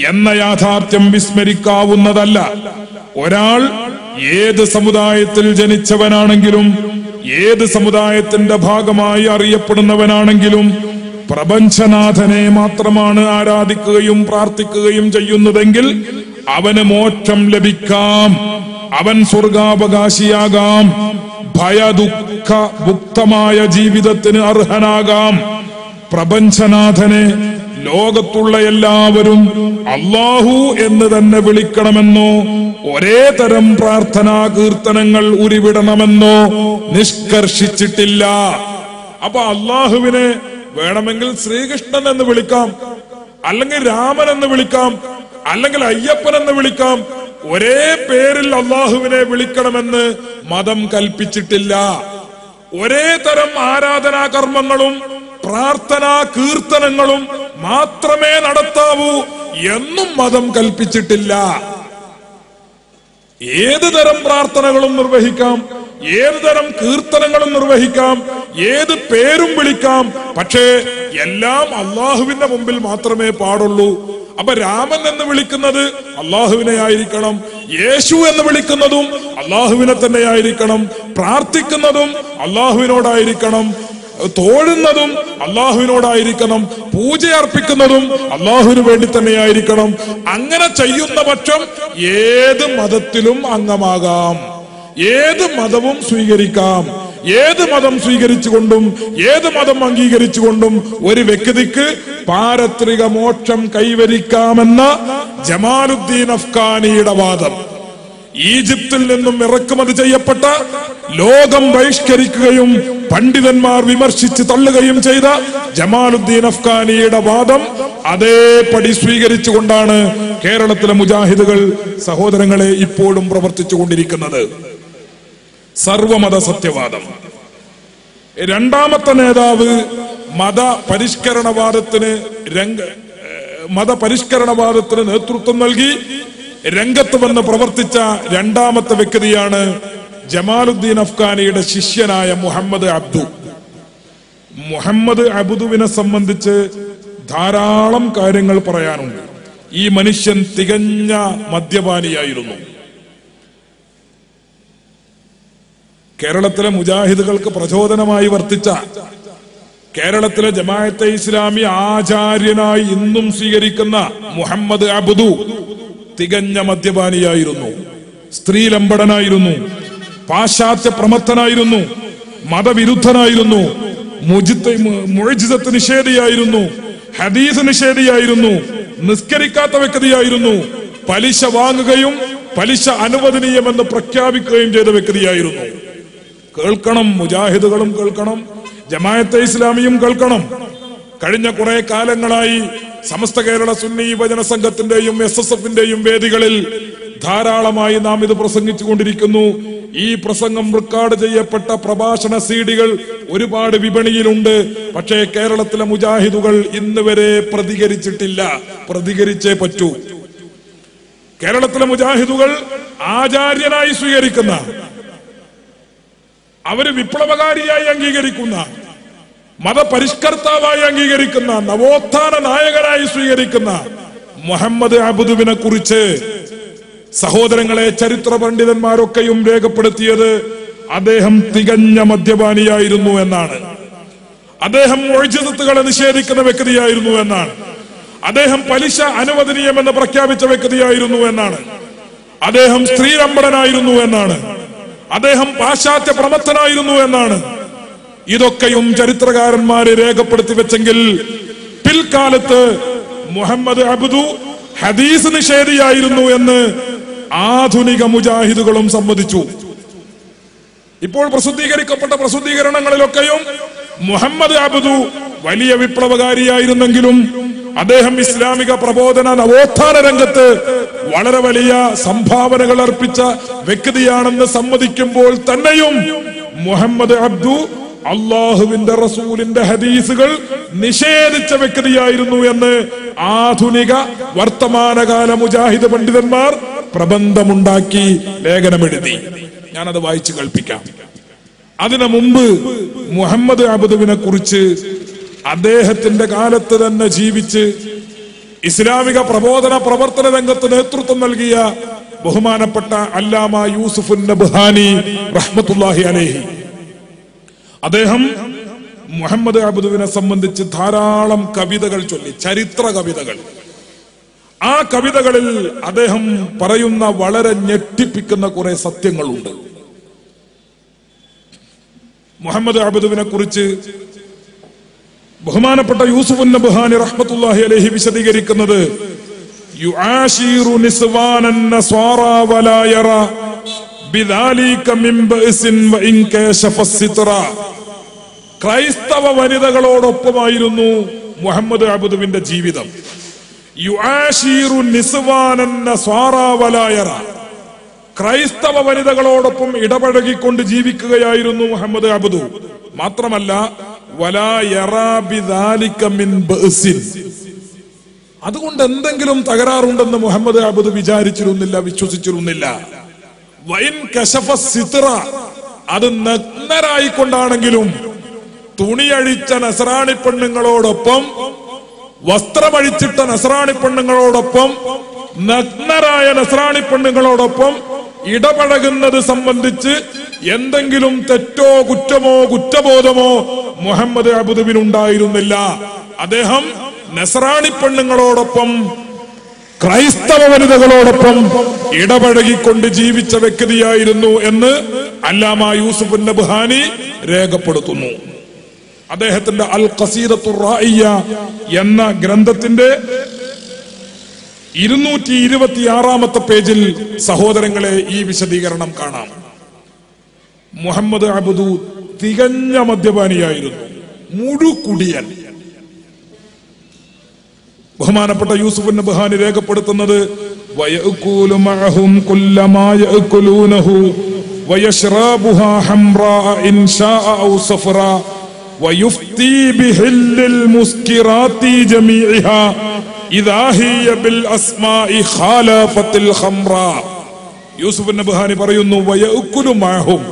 എന്ന യാഥാർത്ഥ്യം വിസ്മരിക്കാവുന്നതല്ല. ഒരാൾ ഏത് സമുദായത്തിൽ ജനിച്ചവനാണെങ്കിലും ഏത് സമുദായത്തിന്റെ ഭാഗമായി അറിയപ്പെടുന്നവനാണെങ്കിലും പ്രപഞ്ചനാഥനെ മാത്രമാണ് ആരാധിക്കുകയും പ്രാർത്ഥിക്കുകയും ചെയ്യുന്നതെങ്കിൽ അവന് മോക്ഷം ലഭിക്കാം. അവൻ സ്വർഗാവകാശിയാകാം. ഭയദുഃഖ മുക്തമായ ജീവിതത്തിന് അർഹനാകാം. പ്രപഞ്ചനാഥനെ ലോകത്തുള്ള എല്ലാവരും അള്ളാഹു എന്ന് തന്നെ വിളിക്കണമെന്നോ ഒരേ തരം പ്രാർത്ഥനാ കീർത്തനങ്ങൾ ഉരുവിടണമെന്നോ നിഷ്കർഷിച്ചിട്ടില്ല. അപ്പൊ അള്ളാഹുവിനെ വേണമെങ്കിൽ ശ്രീകൃഷ്ണൻ എന്ന് വിളിക്കാം അല്ലെങ്കിൽ രാമൻ എന്ന് വിളിക്കാം അല്ലെങ്കിൽ അയ്യപ്പൻ എന്ന് വിളിക്കാം ഒരേ പേരിൽ അള്ളാഹുവിനെ വിളിക്കണമെന്ന് മതം കൽപ്പിച്ചിട്ടില്ല. ഒരേ തരം ആരാധനാ കർമ്മങ്ങളും പ്രാർത്ഥനാ കീർത്തനങ്ങളും മാത്രമേ നടത്താവൂ എന്നും മതം കൽപ്പിച്ചിട്ടില്ല. ഏത് തരം പ്രാർത്ഥനകളും നിർവഹിക്കാം? ഏത് തരം കീർത്തനങ്ങളും നിർവഹിക്കാം ഏത് പേരും വിളിക്കാം പക്ഷേ എല്ലാം അള്ളാഹുവിന്റെ മുമ്പിൽ മാത്രമേ പാടുള്ളൂ. അപ്പൊ രാമൻ എന്ന് വിളിക്കുന്നത് അള്ളാഹുവിനെ ആയിരിക്കണം യേശു എന്ന് വിളിക്കുന്നതും അള്ളാഹുവിനെ തന്നെ ആയിരിക്കണം പ്രാർത്ഥിക്കുന്നതും അള്ളാഹുവിനോടായിരിക്കണം തോഴുന്നതും അള്ളാഹുവിനോടായിരിക്കണം പൂജ അർപ്പിക്കുന്നതും അള്ളാഹുവിന് വേണ്ടി തന്നെയായിരിക്കണം അങ്ങനെ ചെയ്യുന്ന പക്ഷം ഏത് മതത്തിലും അംഗമാകാം. ഏത് മതവും സ്വീകരിക്കാം. ഏത് മതം സ്വീകരിച്ചുകൊണ്ടും ഏത് മതം അംഗീകരിച്ചുകൊണ്ടും ഒരു വ്യക്തിക്ക് പാരത്രിക മോക്ഷം കൈവരിക്കാമെന്ന ജമാലുദ്ദീൻ അഫ്ഗാനിയുടെ വാദം. ഈജിപ്തിൽ നിന്നും ഇറക്കുമതി ചെയ്യപ്പെട്ട ലോകം ബഹിഷ്കരിക്കുകയും പണ്ഡിതന്മാർ വിമർശിച്ച് തള്ളുകയും ചെയ്ത ജമാലുദ്ദീൻ അഫ്ഗാനിയുടെ വാദം അതേപടി സ്വീകരിച്ചുകൊണ്ടാണ് കേരളത്തിലെ മുജാഹിദുകൾ സഹോദരങ്ങളെ ഇപ്പോഴും പ്രവർത്തിച്ചുകൊണ്ടിരിക്കുന്നത്. സർവമത സത്യവാദം രണ്ടാമത്തെ നേതാവ് മത പരിഷ്കരണവാദത്തിന് രംഗ മത മതപരിഷ്കരണവാദത്തിന് നേതൃത്വം നൽകി. രംഗത്ത് വന്ന് പ്രവർത്തിച്ച രണ്ടാമത്തെ വ്യക്തിയാണ് ജമാലുദ്ദീൻ അഫ്ഗാനിയുടെ ശിഷ്യനായ മുഹമ്മദ് അബ്ദു. മുഹമ്മദ് അബ്ദുവിനെ സംബന്ധിച്ച് ധാരാളം കാര്യങ്ങൾ പറയാനുണ്ട്. ഈ മനുഷ്യൻ തികഞ്ഞ മദ്യപാനിയായിരുന്നു. കേരളത്തിലെ മുജാഹിദുകൾക്ക് പ്രചോദനമായി വർത്തിച്ച കേരളത്തിലെ ജമാഅത്തെ ഇസ്ലാമി ആചാര്യനായി ഇന്നും സ്വീകരിക്കുന്ന മുഹമ്മദ് അബ്ദു തികഞ്ഞ മദ്യപാനിയായിരുന്നു. സ്ത്രീലമ്പടനായിരുന്നു പാശ്ചാത്യ പ്രമത്തനായിരുന്നു. മതവിരുദ്ധനായിരുന്നു. മുഴജിതത്ത് നിഷേധിയായിരുന്നു. ഹദീസ് നിഷേധിയായിരുന്നു. നിസ്കരിക്കാത്ത വ്യക്തിയായിരുന്നു. പലിശ വാങ്ങുകയും പലിശ അനുവദനീയമെന്ന് പ്രഖ്യാപിക്കുകയും ചെയ്ത വ്യക്തിയായിരുന്നു. കേൾക്കണം മുജാഹിദുകളും കേൾക്കണം ജമായത്തെ ഇസ്ലാമിയും കേൾക്കണം. കഴിഞ്ഞ കുറെ കാലങ്ങളായി സമസ്ത കേരള സുന്നി യുവജന സംഘത്തിന്റെയും എസ് എസ് എഫിന്റെയും വേദികളിൽ ധാരാളമായി നാം ഇത് പ്രസംഗിച്ചുകൊണ്ടിരിക്കുന്നു. ഈ പ്രസംഗം റെക്കോർഡ് ചെയ്യപ്പെട്ട പ്രഭാഷണ സീഡികൾ ഒരുപാട് വിപണിയിലുണ്ട്. പക്ഷേ കേരളത്തിലെ മുജാഹിദുകൾ ഇന്ന് വരെ പ്രതികരിച്ചിട്ടില്ല. പ്രതികരിച്ചേ പറ്റൂ. കേരളത്തിലെ മുജാഹിദുകൾ ആചാര്യനായി സ്വീകരിക്കുന്ന അവർ വിപ്ലവകാരിയായി അംഗീകരിക്കുന്ന മതപരിഷ്കർത്താവായി അംഗീകരിക്കുന്ന നവോത്ഥാന നായകനായി സ്വീകരിക്കുന്ന മുഹമ്മദ് അബുദുവിനെ കുറിച്ച് സഹോദരങ്ങളെ ചരിത്ര പണ്ഡിതന്മാരൊക്കെയും രേഖപ്പെടുത്തിയത് അദ്ദേഹം തികഞ്ഞ മദ്യപാനിയായിരുന്നു എന്നാണ്. അദ്ദേഹം ഒഴിച്ചതുകളെ നിഷേധിക്കുന്ന വ്യക്തിയായിരുന്നു എന്നാണ്. അദ്ദേഹം പലിശ അനുവദനീയമെന്ന് പ്രഖ്യാപിച്ച വ്യക്തിയായിരുന്നു എന്നാണ്. അദ്ദേഹം സ്ത്രീരമ്പടനായിരുന്നു എന്നാണ്. അദ്ദേഹം പാശ്ചാത്യ പ്രമത്തനായിരുന്നു എന്നാണ്. ഇതൊക്കെയും ചരിത്രകാരന്മാരെ രേഖപ്പെടുത്തി വെച്ചെങ്കിൽ പിൽക്കാലത്ത് മുഹമ്മദ് അബ്ദു ഹദീസ് നിഷേധിയായിരുന്നു എന്ന് ആധുനിക മുജാഹിദുകളും സമ്മതിച്ചു. ഇപ്പോൾ പ്രസിദ്ധീകരിക്കപ്പെട്ട പ്രസിദ്ധീകരണങ്ങളിലൊക്കെയും മുഹമ്മദ് അബ്ദു വലിയ വിപ്ലവകാരിയായിരുന്നെങ്കിലും അദ്ദേഹം ഇസ്ലാമിക പ്രബോധന നവോത്ഥാന രംഗത്ത് വളരെ വലിയ സംഭാവനകൾ അർപ്പിച്ച വ്യക്തിയാണെന്ന് സമ്മതിക്കുമ്പോൾ തന്നെയും മുഹമ്മദ് അബ്ദു അള്ളാഹുവിന്റെ റസൂലിന്റെ ഹദീസുകൾ നിഷേധിച്ച വ്യക്തിയായിരുന്നു എന്ന് ആധുനിക വർത്തമാനകാല മുജാഹിദ് പണ്ഡിതന്മാർ പ്രബന്ധമുണ്ടാക്കി ലേഖനമെഴുതി. ഞാനത് വായിച്ചു കൽപ്പിക്കാം അതിനു മുമ്പ് മുഹമ്മദ് അബ്ദുവിനെ കുറിച്ച് അദ്ദേഹത്തിന്റെ കാലത്ത് തന്നെ ജീവിച്ച് ഇസ്ലാമിക പ്രബോധന പ്രവർത്തന രംഗത്ത് നേതൃത്വം നൽകിയ ബഹുമാനപ്പെട്ട അല്ലാമ യൂസുഫുൻ നബ്ഹാനി റഹ്മത്തുല്ലാഹി അലേഹി. അദ്ദേഹം മുഹമ്മദ് അബുദുവിനെ സംബന്ധിച്ച് ധാരാളം കവിതകൾ ചൊല്ലി ചരിത്ര കവിതകൾ. ആ കവിതകളിൽ അദ്ദേഹം പറയുന്ന വളരെ ഞെട്ടിപ്പിക്കുന്ന കുറെ സത്യങ്ങളുണ്ട്. മുഹമ്മദ് അബുദുവിനെ കുറിച്ച് ബഹുമാനപ്പെട്ട യൂസുഫ് നബുഹാനി റഹ്മത്തുല്ലാഹി അലഹി വിശദീകരിക്കുന്നത് ക്രൈസ്തവ വനിതകളോടൊപ്പമായിരുന്നു മുഹമ്മദ് അബുദുവിന്റെ ജീവിതം. ക്രൈസ്തവ വനിതകളോടൊപ്പം ഇടപഴകിക്കൊണ്ട് ജീവിക്കുകയായിരുന്നു മുഹമ്മദ് അബുദു. മാത്രമല്ല അതുകൊണ്ട് എന്തെങ്കിലും തകരാറുണ്ടെന്ന് മുഹമ്മദ് അബുദ് വിചാരിച്ചിരുന്നില്ല വിശ്വസിച്ചിരുന്നില്ല. വൈൻ കശഫ സിത്ര അത് നഗ്നരായിക്കൊണ്ടാണെങ്കിലും തുണിയഴിച്ച നസറാണി പെണ്ണുങ്ങളോടൊപ്പം വസ്ത്രമഴിച്ചിട്ട നസറാണി പെണ്ണുങ്ങളോടൊപ്പം നഗ്നരായ നസറാണി പെണ്ണുങ്ങളോടൊപ്പം ഇടപഴകുന്നത് സംബന്ധിച്ച് എന്തെങ്കിലും തെറ്റോ കുറ്റമോ കുറ്റബോധമോ മുഹമ്മദ് അബുദുവിനുണ്ടായിരുന്നില്ല അദ്ദേഹം നസറാണി പെണ്ണുങ്ങളോടൊപ്പം ക്രൈസ്തവ വനിതകളോടൊപ്പം ഇടപഴകിക്കൊണ്ട് ജീവിച്ച വ്യക്തിയായിരുന്നു എന്ന് അല്ലാമ യൂസുഫ് നബ്ഹാനി രേഖപ്പെടുത്തുന്നു. അദ്ദേഹത്തിന്റെ അൽ ഖസീദത്തു റായിയ എന്ന ഗ്രന്ഥത്തിന്റെ ഇരുന്നൂറ്റി ഇരുപത്തിയാറാമത്തെ പേജിൽ സഹോദരങ്ങളെ ഈ വിശദീകരണം കാണാം. മുഹമ്മദ് അബുദു തികഞ്ഞ മദ്യപാനിയായിരുന്നു. മുഴുകുടിയൻ. ബഹുമാനപ്പെട്ട യൂസുഫ് ബഹാനി രേഖപ്പെടുത്തുന്നത് യൂസുഫ് നബുഹാനി പറയുന്നു വയക്കുലുമാഹും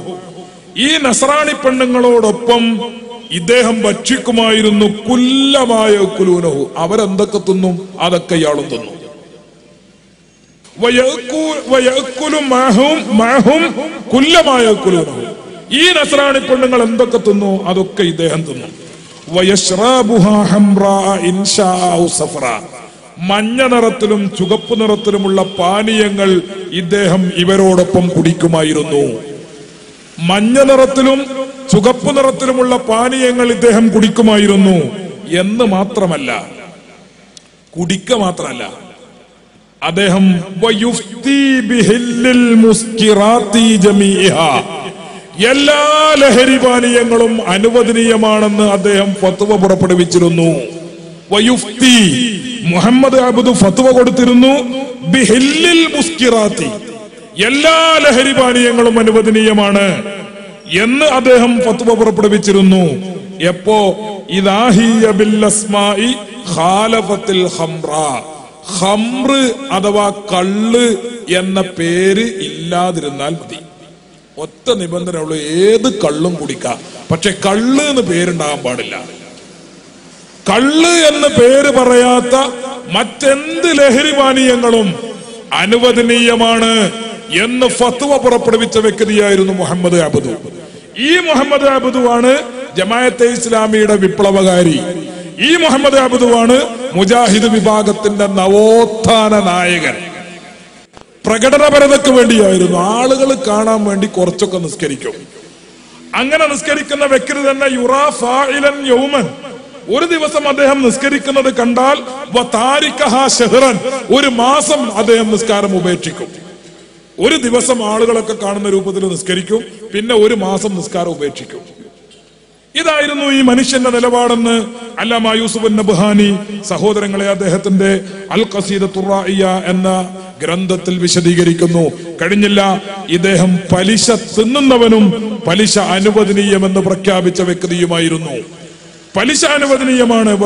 ഈ നസറാണി പെണ്ണുങ്ങളോടൊപ്പം ഇദ്ദേഹം ഭക്ഷിക്കുമായിരുന്നു കുല്ലമായ കുലൂനഹു അവരെന്തൊക്കെ തിന്നും? അതൊക്കെ ഇയാളും തിന്നു. കുല്ലമായ കുലൂനഹു ഈ നസറാണി പെണ്ണുങ്ങൾ എന്തൊക്കെ തിന്നു? അതൊക്കെ ഇദ്ദേഹം തിന്നു. വയശ്രാബുഹാ ഹംറ ഇൻഷാ സഫറ. മഞ്ഞ നിറത്തിലും ചുവപ്പ് നിറത്തിലുമുള്ള പാനീയങ്ങൾ ഇദ്ദേഹം ഇവരോടൊപ്പം കുടിക്കുമായിരുന്നു മഞ്ഞ നിറത്തിലും ചുവപ്പ് നിറത്തിലുമുള്ള പാനീയങ്ങൾ ഇദ്ദേഹം കുടിക്കുമായിരുന്നു എന്ന് മാത്രമല്ല കുടിക്ക മാത്രമല്ല അദ്ദേഹം. എല്ലാ ലഹരി പാനീയങ്ങളും അനുവദനീയമാണെന്ന് അദ്ദേഹം ഫത്വ പുറപ്പെടുവിച്ചിരുന്നു വയുഫ്തി മുഹമ്മദ് അബുദ് ഫത്വ കൊടുത്തിരുന്നു. മുസ്കിറാത്തി. എല്ലാ ലഹരി പാനീയങ്ങളും അനുവദനീയമാണ് എന്ന് അദ്ദേഹം ഫത്വ പുറപ്പെടുവിച്ചിരുന്നു. എപ്പോ? ഖാലഫത്തിൽ ഖംറ്. അഥവാ കള്ള് എന്ന പേര് ഇല്ലാതിരുന്നാൽ മതി. ഒറ്റ നിബന്ധനയുള്ള ഏത് കള്ളും കുടിക്കാം. പക്ഷെ കള്ള് എന്ന് പേരുണ്ടാകാൻ പാടില്ല. കള്ള് എന്ന് പേര് പറയാത്ത മറ്റെന്ത് ലഹരി പാനീയങ്ങളും അനുവദനീയമാണ് എന്ന് ഫത്വ പുറപ്പെടുവിച്ച വ്യക്തിയായിരുന്നു മുഹമ്മദ് അബുദു. ഈ മുഹമ്മദ് അബുദുവാണ് ജമായത്തെ ഇസ്ലാമിയുടെ വിപ്ലവകാരി. ഈ മുഹമ്മദ് അബുദുവാണ് മുജാഹിദ് വിഭാഗത്തിന്റെ നവോത്ഥാന നായകൻ. പ്രകടനപരതയ്ക്ക് വേണ്ടിയായിരുന്നു. ആളുകൾ കാണാൻ വേണ്ടി കുറച്ചൊക്കെ നിസ്കരിക്കും. അങ്ങനെ നിസ്കരിക്കുന്ന വ്യക്തി തന്നെ യുറാ ഫായിലൻ യൗമൻ. ഒരു ദിവസം അദ്ദേഹം നിസ്കരിക്കുന്നത് കണ്ടാൽ ഒരു മാസം അദ്ദേഹം നിസ്കാരം ഉപേക്ഷിക്കും. ഒരു ദിവസം ആളുകളൊക്കെ കാണുന്ന രൂപത്തിൽ നിസ്കരിക്കും പിന്നെ ഒരു മാസം നിസ്കാരം ഉപേക്ഷിക്കും. ഇതായിരുന്നു ഈ മനുഷ്യന്റെ നിലപാടെന്ന് അല്ലാമ യൂസുഫ് നബ്ഹാനി സഹോദരങ്ങളെ അദ്ദേഹത്തിന്റെ അൽ ഖസീദ തുറായിയ എന്ന ഗ്രന്ഥത്തിൽ വിശദീകരിക്കുന്നു. കഴിഞ്ഞില്ല ഇദ്ദേഹം പലിശ തിന്നുന്നവനും പലിശ അനുവദനീയമെന്ന് പ്രഖ്യാപിച്ച വ്യക്തിയുമായിരുന്നു. പലിശ അനുവദനീയമാണ്.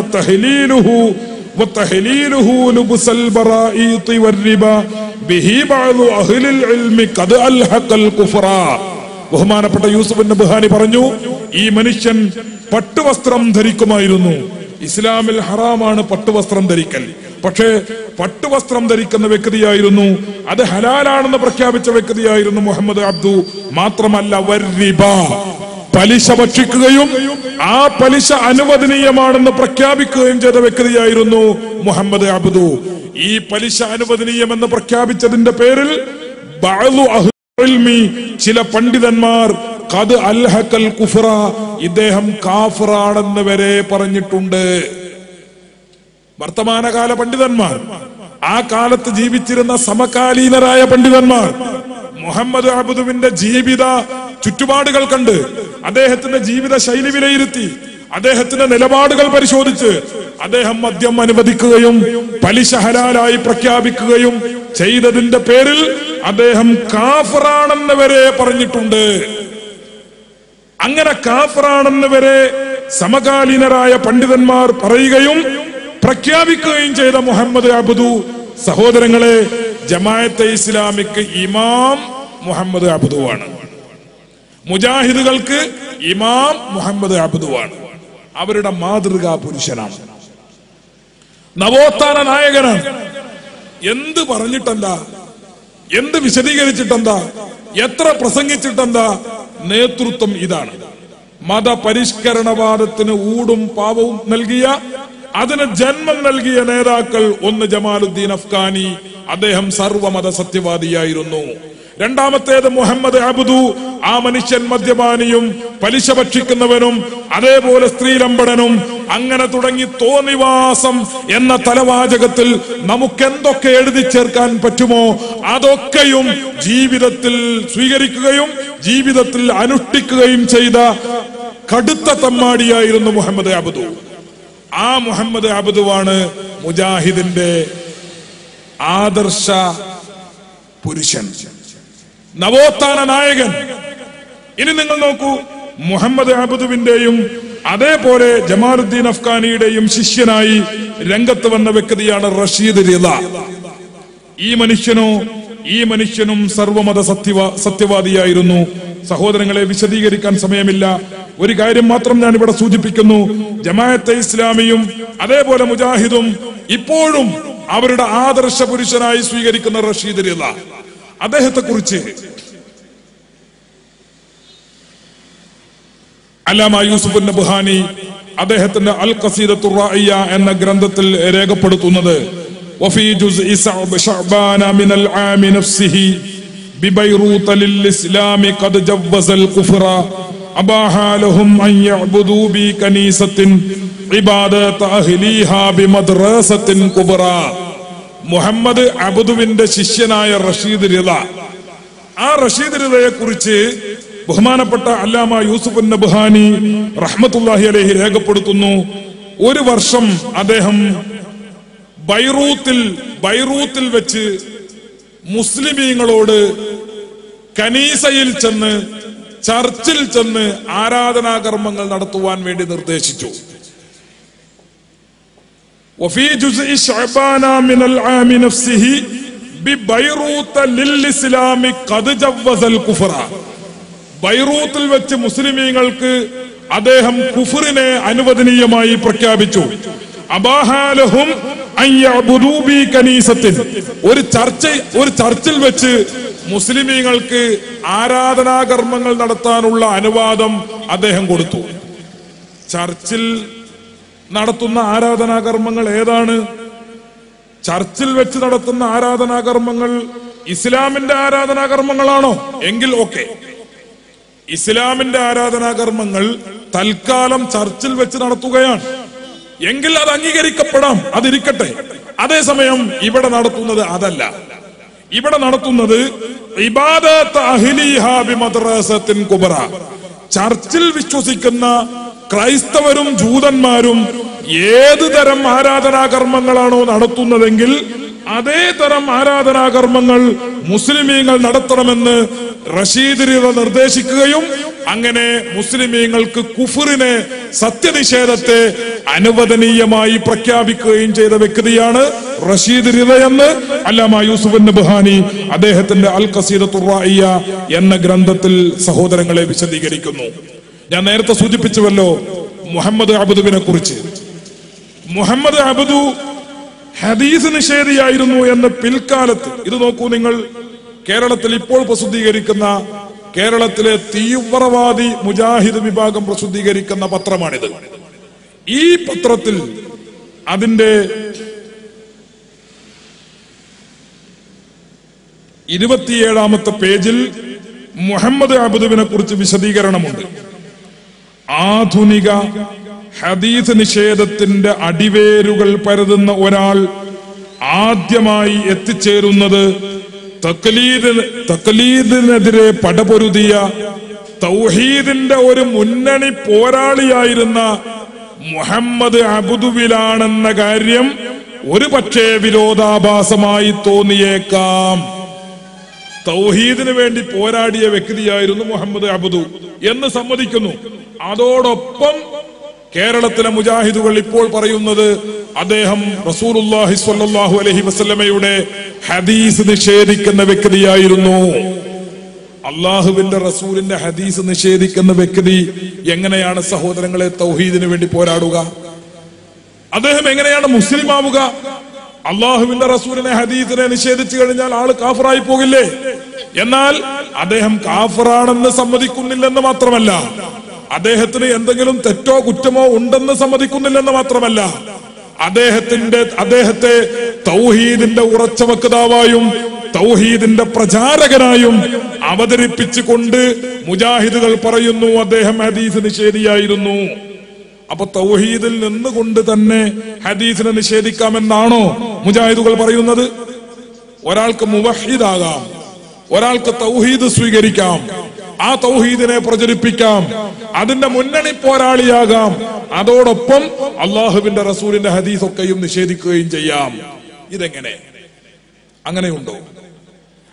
ബഹുമാനപ്പെട്ട യൂസുഫ് ബുഹാനി പറഞ്ഞു ഈ മനുഷ്യൻ പട്ടുവസ്ത്രം ധരിക്കുമായിരുന്നു. ഇസ്ലാമിൽ ഹറാമാണ് പട്ടുവസ്ത്രം ധരിക്കൽ. പക്ഷേ പട്ടുവസ്ത്രം ധരിക്കുന്ന വ്യക്തിയായിരുന്നു. അത് ഹലാലാണെന്ന് പ്രഖ്യാപിച്ച വ്യക്തിയായിരുന്നു മുഹമ്മദ് അബ്ദു. മാത്രമല്ല വർരിബ പലിശ ഭക്ഷിക്കുകയും ആ പലിശ അനുവദനീയമാണെന്ന് പ്രഖ്യാപിക്കുകയും ചെയ്ത വ്യക്തിയായിരുന്നു മുഹമ്മദ് അബ്ദു. ഈ പലിശ അനുവദനീയമെന്ന് പ്രഖ്യാപിച്ചതിന്റെ പേരിൽ ചില പണ്ഡിതന്മാർ കത് അൽഹക്കൽ കുഫറ ഇദ്ദേഹം കാഫറാണെന്ന് വരെ പറഞ്ഞിട്ടുണ്ട്. വർത്തമാനകാല പണ്ഡിതന്മാർ ആ കാലത്ത് ജീവിച്ചിരുന്ന സമകാലീനരായ പണ്ഡിതന്മാർ മുഹമ്മദ് അബുദുവിന്റെ ജീവിത ചുറ്റുപാടുകൾ കണ്ട് അദ്ദേഹത്തിന്റെ ജീവിത ശൈലി വിലയിരുത്തി അദ്ദേഹത്തിന്റെ നിലപാടുകൾ പരിശോധിച്ച് അദ്ദേഹം മദ്യം അനുവദിക്കുകയും പലിശ ഹലാലായി പ്രഖ്യാപിക്കുകയും ചെയ്തതിന്റെ പേരിൽ അദ്ദേഹം കാഫറാണെന്ന് വരെ പറഞ്ഞിട്ടുണ്ട്. അങ്ങനെ കാഫറാണെന്ന് വരെ സമകാലീനരായ പണ്ഡിതന്മാർ പറയുകയും പ്രഖ്യാപിക്കുകയും ചെയ്ത മുഹമ്മദ് അബുദു സഹോദരങ്ങളെ ജമായത്തെ ഇസ്ലാമിക്ക് ഇമാം മുഹമ്മദ് അബുദുവാണ്. മുജാഹിദുകൾക്ക് ഇമാം മുഹമ്മദ് അബ്ദുവാണ്. അവരുടെ മാതൃകാ പുരുഷനാണ്. നവോത്ഥാന നായകനാണ്. എന്ത് പറഞ്ഞിട്ടെന്താ? എന്ത് വിശദീകരിച്ചിട്ടെന്താ? എത്ര പ്രസംഗിച്ചിട്ടെന്താ? നേതൃത്വം ഇതാണ്. മതപരിഷ്കരണവാദത്തിന് ഊടും പാവവും നൽകിയ അതിന് ജന്മം നൽകിയ നേതാക്കൾ ഒന്ന് ജമാലുദ്ദീൻ അഫ്ഗാനി. അദ്ദേഹം സർവമത സത്യവാദിയായിരുന്നു രണ്ടാമത്തേത് മുഹമ്മദ് അബുദു ആ മനുഷ്യൻ മദ്യപാനിയും പലിശ ഭക്ഷിക്കുന്നവനും അതേപോലെ സ്ത്രീലമ്പടനും അങ്ങനെ തുടങ്ങി തോന്നിവാസം എന്ന തലവാചകത്തിൽ നമുക്കെന്തൊക്കെ എഴുതി ചേർക്കാൻ പറ്റുമോ അതൊക്കെയും ജീവിതത്തിൽ സ്വീകരിക്കുകയും ജീവിതത്തിൽ അനുഷ്ഠിക്കുകയും ചെയ്ത കടുത്ത തമ്മാടിയായിരുന്നു മുഹമ്മദ് അബുദു. ആ മുഹമ്മദ് അബുദുവാണ് മുജാഹിദിന്റെ ആദർശ പുരുഷൻ. നവോത്ഥാന നായകൻ. ഇനി നിങ്ങൾ നോക്കൂ മുഹമ്മദ് അബുദുവിന്റെയും അതേപോലെ ജമാലുദ്ദീൻ അഫ്ഗാനിയുടെയും ശിഷ്യനായി രംഗത്ത് വന്ന വ്യക്തിയാണ് റഷീദ് റിയ ഈ മനുഷ്യനോ ഈ മനുഷ്യനും സർവമത സത്യവ സത്യവാദിയായിരുന്നു. സഹോദരങ്ങളെ വിശദീകരിക്കാൻ സമയമില്ല. ഒരു കാര്യം മാത്രം ഞാൻ ഇവിടെ സൂചിപ്പിക്കുന്നു. ജമാഅത്തെ ഇസ്ലാമിയും അതേപോലെ മുജാഹിദും ഇപ്പോഴും അവരുടെ ആദർശ പുരുഷനായി സ്വീകരിക്കുന്ന റഷീദ് റിള അദ്ദേഹത്തെ കുറിച്ച് അലാമ യൂസുഫ് നബ്ഹാനി അദ്ദേഹത്തിന്റെ അൽ ഖസീദത്തു റായിയ എന്ന ഗ്രന്ഥത്തിൽ രേഖപ്പെടുത്തുന്നത് وفي جزء شعب شعبان من العام نفسه ببيروت للإسلام قد جوز الكفر أباها لهم أن يعبدوا بكنيسة عبادة أهليها بمدرسة كبرى മുഹമ്മദ് അബുദുവിന്റെ ശിഷ്യനായ റഷീദ് റിത ആ റഷീദ് റിതയെ കുറിച്ച് ബഹുമാനപ്പെട്ട അല്ലാമ യൂസുഫ് നബ്ഹാനി റഹ്മത്തുല്ലാഹി അലഹി രേഖപ്പെടുത്തുന്നു. ഒരു വർഷം അദ്ദേഹം ബൈറൂത്തിൽ ബൈറൂത്തിൽ വെച്ച് മുസ്ലിമീങ്ങളോട് കനീസയിൽ ചെന്ന് ചർച്ചിൽ ചെന്ന് ആരാധനാകർമ്മങ്ങൾ നടത്തുവാൻ വേണ്ടി നിർദ്ദേശിച്ചു. وفي جزء شعبان من العام نفسه ببيروت للإسلام قد جوز الكفر ബൈറൂത്തിൽ വെച്ച് മുസ്ലിമീങ്ങൾക്ക് അദ്ദേഹം കുഫറിനെ അനുവദനീയമായി പ്രഖ്യാപിച്ചു അബാഹാലഹും അയ്യബുദൂബി കനീസത്തിൽ ഒരു ചർച്ച ഒരു ചർച്ചിൽ വെച്ച് മുസ്ലിമീങ്ങൾക്ക് ആരാധനാകർമ്മങ്ങൾ നടത്താനുള്ള അനുവാദം അദ്ദേഹം കൊടുത്തു ചർച്ചിൽ നടത്തുന്ന ആരാധനാകർമ്മങ്ങൾ ഏതാണ്? ചർച്ചിൽ വെച്ച് നടത്തുന്ന ആരാധനാകർമ്മങ്ങൾ ഇസ്ലാമിന്റെ ആരാധനാകർമ്മങ്ങളാണോ? എങ്കിൽ ഓക്കെ. ഇസ്ലാമിന്റെ ആരാധനാകർമ്മങ്ങൾ തൽക്കാലം ചർച്ചിൽ വെച്ച് നടത്തുകയാണ്. എങ്കിൽ അത് അംഗീകരിക്കപ്പെടാം. അതിരിക്കട്ടെ. അതേസമയം ഇവിടെ നടത്തുന്നത് അതല്ല. ഇവിടെ നടത്തുന്നത് ചർച്ചിൽ വിശ്വസിക്കുന്ന ക്രൈസ്തവരും ജൂതന്മാരും ഏത് തരം ആരാധനാകർമ്മങ്ങളാണോ നടത്തുന്നതെങ്കിൽ അതേ തരം ആരാധനാകർമ്മങ്ങൾ മുസ്ലിമീങ്ങൾ നടത്തണമെന്ന് റഷീദ് റിള നിർദ്ദേശിക്കുകയും അങ്ങനെ മുസ്ലിമീങ്ങൾക്ക് കുഫറിനെ സത്യനിഷേധത്തെ അനുവദനീയമായി പ്രഖ്യാപിക്കുകയും ചെയ്ത വ്യക്തിയാണ് റഷീദ് എന്ന് അല്ലാമ യൂസുഫ് ബുഹാനി അദ്ദേഹത്തിന്റെ അൽ ഖസീദത്തുറായിയ എന്ന ഗ്രന്ഥത്തിൽ സഹോദരങ്ങളെ വിശദീകരിക്കുന്നു. ഞാൻ നേരത്തെ സൂചിപ്പിച്ചുവല്ലോ മുഹമ്മദ് അബുദുവിനെ കുറിച്ച്. മുഹമ്മദ് അബുദു ഹദീസ് നിഷേധിയായിരുന്നു എന്ന് പിൽക്കാലത്ത്. ഇത് നോക്കൂ നിങ്ങൾ കേരളത്തിൽ ഇപ്പോൾ പ്രസിദ്ധീകരിക്കുന്ന കേരളത്തിലെ തീവ്രവാദി മുജാഹിദ് വിഭാഗം പ്രസിദ്ധീകരിക്കുന്ന പത്രമാണിത്. ഈ പത്രത്തിൽ അതിന്റെ ഇരുപത്തിയേഴാമത്തെ പേജിൽ മുഹമ്മദ് അബുദുവിനെ കുറിച്ച് വിശദീകരണമുണ്ട്. ആധുനിക ഹദീസ് നിഷേധത്തിന്റെ അടിവേരുകൾ പരതുന്ന ഒരാൾ ആദ്യമായി എത്തിച്ചേരുന്നത് തക്ലീദ് തക്ലീദിനെതിരെ പടപൊരുതിയ തൗഹീദിന്റെ ഒരു മുന്നണി പോരാളിയായിരുന്ന മുഹമ്മദ് അബുദുവിലാണെന്ന കാര്യം ഒരു പക്ഷേ വിരോധാഭാസമായി തോന്നിയേക്കാം. തൗഹീദിന് വേണ്ടി പോരാടിയ വ്യക്തിയായിരുന്നു മുഹമ്മദ് അബുദു എന്ന് സമ്മതിക്കുന്നു. അതോടൊപ്പം കേരളത്തിലെ മുജാഹിദുകൾ ഇപ്പോൾ പറയുന്നത് അദ്ദേഹം റസൂലുല്ലാഹി സ്വല്ലല്ലാഹു അലൈഹി വസല്ലമയുടെ ഹദീസ് നിഷേധിക്കുന്ന വ്യക്തിയായിരുന്നു. അള്ളാഹുവിന്റെ റസൂലിന്റെ ഹദീസ് നിഷേധിക്കുന്ന വ്യക്തി എങ്ങനെയാണ് സഹോദരങ്ങളെ തൗഹീദിനു വേണ്ടി പോരാടുക? അദ്ദേഹം എങ്ങനെയാണ് മുസ്ലിം ആവുക അള്ളാഹുവിന്റെ റസൂലിനെ ഹദീസിനെ നിഷേധിച്ചു കഴിഞ്ഞാൽ ആൾ കാഫറായി പോകില്ലേ? എന്നാൽ അദ്ദേഹം കാഫറാണെന്ന് സമ്മതിക്കുന്നില്ലെന്ന് മാത്രമല്ല അദ്ദേഹത്തിന് എന്തെങ്കിലും തെറ്റോ കുറ്റമോ ഉണ്ടെന്ന് സമ്മതിക്കുന്നില്ലെന്ന് മാത്രമല്ല അദ്ദേഹത്തിന്റെ അദ്ദേഹത്തെ തൗഹീദിന്റെ ഉറച്ച വക്താവായും തൗഹീദിന്റെ പ്രചാരകനായും അവതരിപ്പിച്ചുകൊണ്ട് മുജാഹിദുകൾ പറയുന്നു അദ്ദേഹം ഹദീസ് നിഷേധിയായിരുന്നു. അപ്പൊ തൗഹീദിൽ നിന്നുകൊണ്ട് തന്നെ ഹദീസിനെ നിഷേധിക്കാമെന്നാണോ മുജാഹിദുകൾ പറയുന്നത്? ഒരാൾക്ക് മുവഹീദാകാം ഒരാൾക്ക് തൗഹീദ് സ്വീകരിക്കാം ആ തൗഹീദിനെ പ്രചരിപ്പിക്കാം അതിന്റെ മുന്നണി പോരാളിയാകാം അതോടൊപ്പം അള്ളാഹുവിന്റെ റസൂലിന്റെ ഹദീസൊക്കെയും നിഷേധിക്കുകയും ചെയ്യാം. ഇതെങ്ങനെ? അങ്ങനെയുണ്ടോ?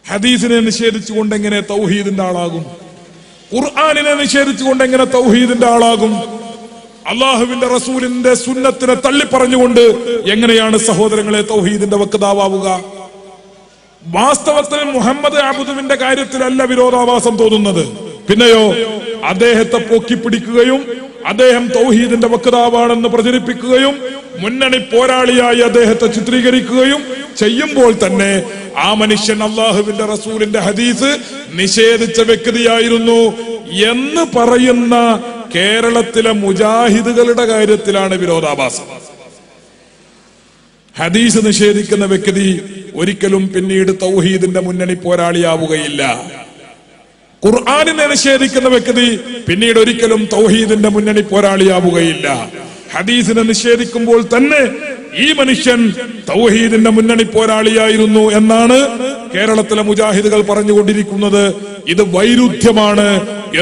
ഹദീസിനെ നിഷേധിച്ചുകൊണ്ട് എങ്ങനെ തൗഹീദിന്റെ ആളാകും? ഖുർആാനിനെ നിഷേധിച്ചുകൊണ്ട് എങ്ങനെ തൗഹീദിന്റെ ആളാകും? അള്ളാഹുവിന്റെ റസൂലിന്റെ സുന്നത്തിനെ തള്ളി പറഞ്ഞുകൊണ്ട് എങ്ങനെയാണ് സഹോദരങ്ങളെ തൗഹീദിന്റെ വക്താവുക വാസ്തവത്തിൽ മുഹമ്മദ് അബുദുവിന്റെ കാര്യത്തിലല്ല വിരോധാഭാസം തോന്നുന്നത്. പിന്നെയോ അദ്ദേഹത്തെ പൊക്കിപ്പിടിക്കുകയും അദ്ദേഹം തൗഹീദിന്റെ വക്താവാണെന്ന് പ്രചരിപ്പിക്കുകയും മുന്നണി പോരാളിയായി അദ്ദേഹത്തെ ചിത്രീകരിക്കുകയും ചെയ്യുമ്പോൾ തന്നെ ആ മനുഷ്യൻ അള്ളാഹുവിന്റെ റസൂലിന്റെ ഹദീസ് നിഷേധിച്ച വ്യക്തിയായിരുന്നു എന്ന് പറയുന്ന കേരളത്തിലെ മുജാഹിദുകളുടെ കാര്യത്തിലാണ് വിരോധാഭാസം. ഹദീസ് നിഷേധിക്കുന്ന വ്യക്തി ഒരിക്കലും പിന്നീട് തൗഹീദിന്റെ മുന്നണി പോരാളിയാവുകയില്ല. ഖുർആാനിനെ നിഷേധിക്കുന്ന വ്യക്തി പിന്നീട് ഒരിക്കലും തൗഹീദിന്റെ മുന്നണി പോരാളിയാവുകയില്ല. ഹദീസിനെ നിഷേധിക്കുമ്പോൾ തന്നെ ഈ മനുഷ്യൻ തൗഹീദിന്റെ മുന്നണി പോരാളിയായിരുന്നു എന്നാണ് കേരളത്തിലെ മുജാഹിദുകൾ പറഞ്ഞുകൊണ്ടിരിക്കുന്നത്. ഇത് വൈരുദ്ധ്യമാണ്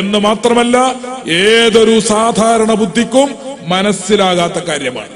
എന്ന് മാത്രമല്ല ഏതൊരു സാധാരണ ബുദ്ധിക്കും മനസ്സിലാകാത്ത കാര്യമാണ്.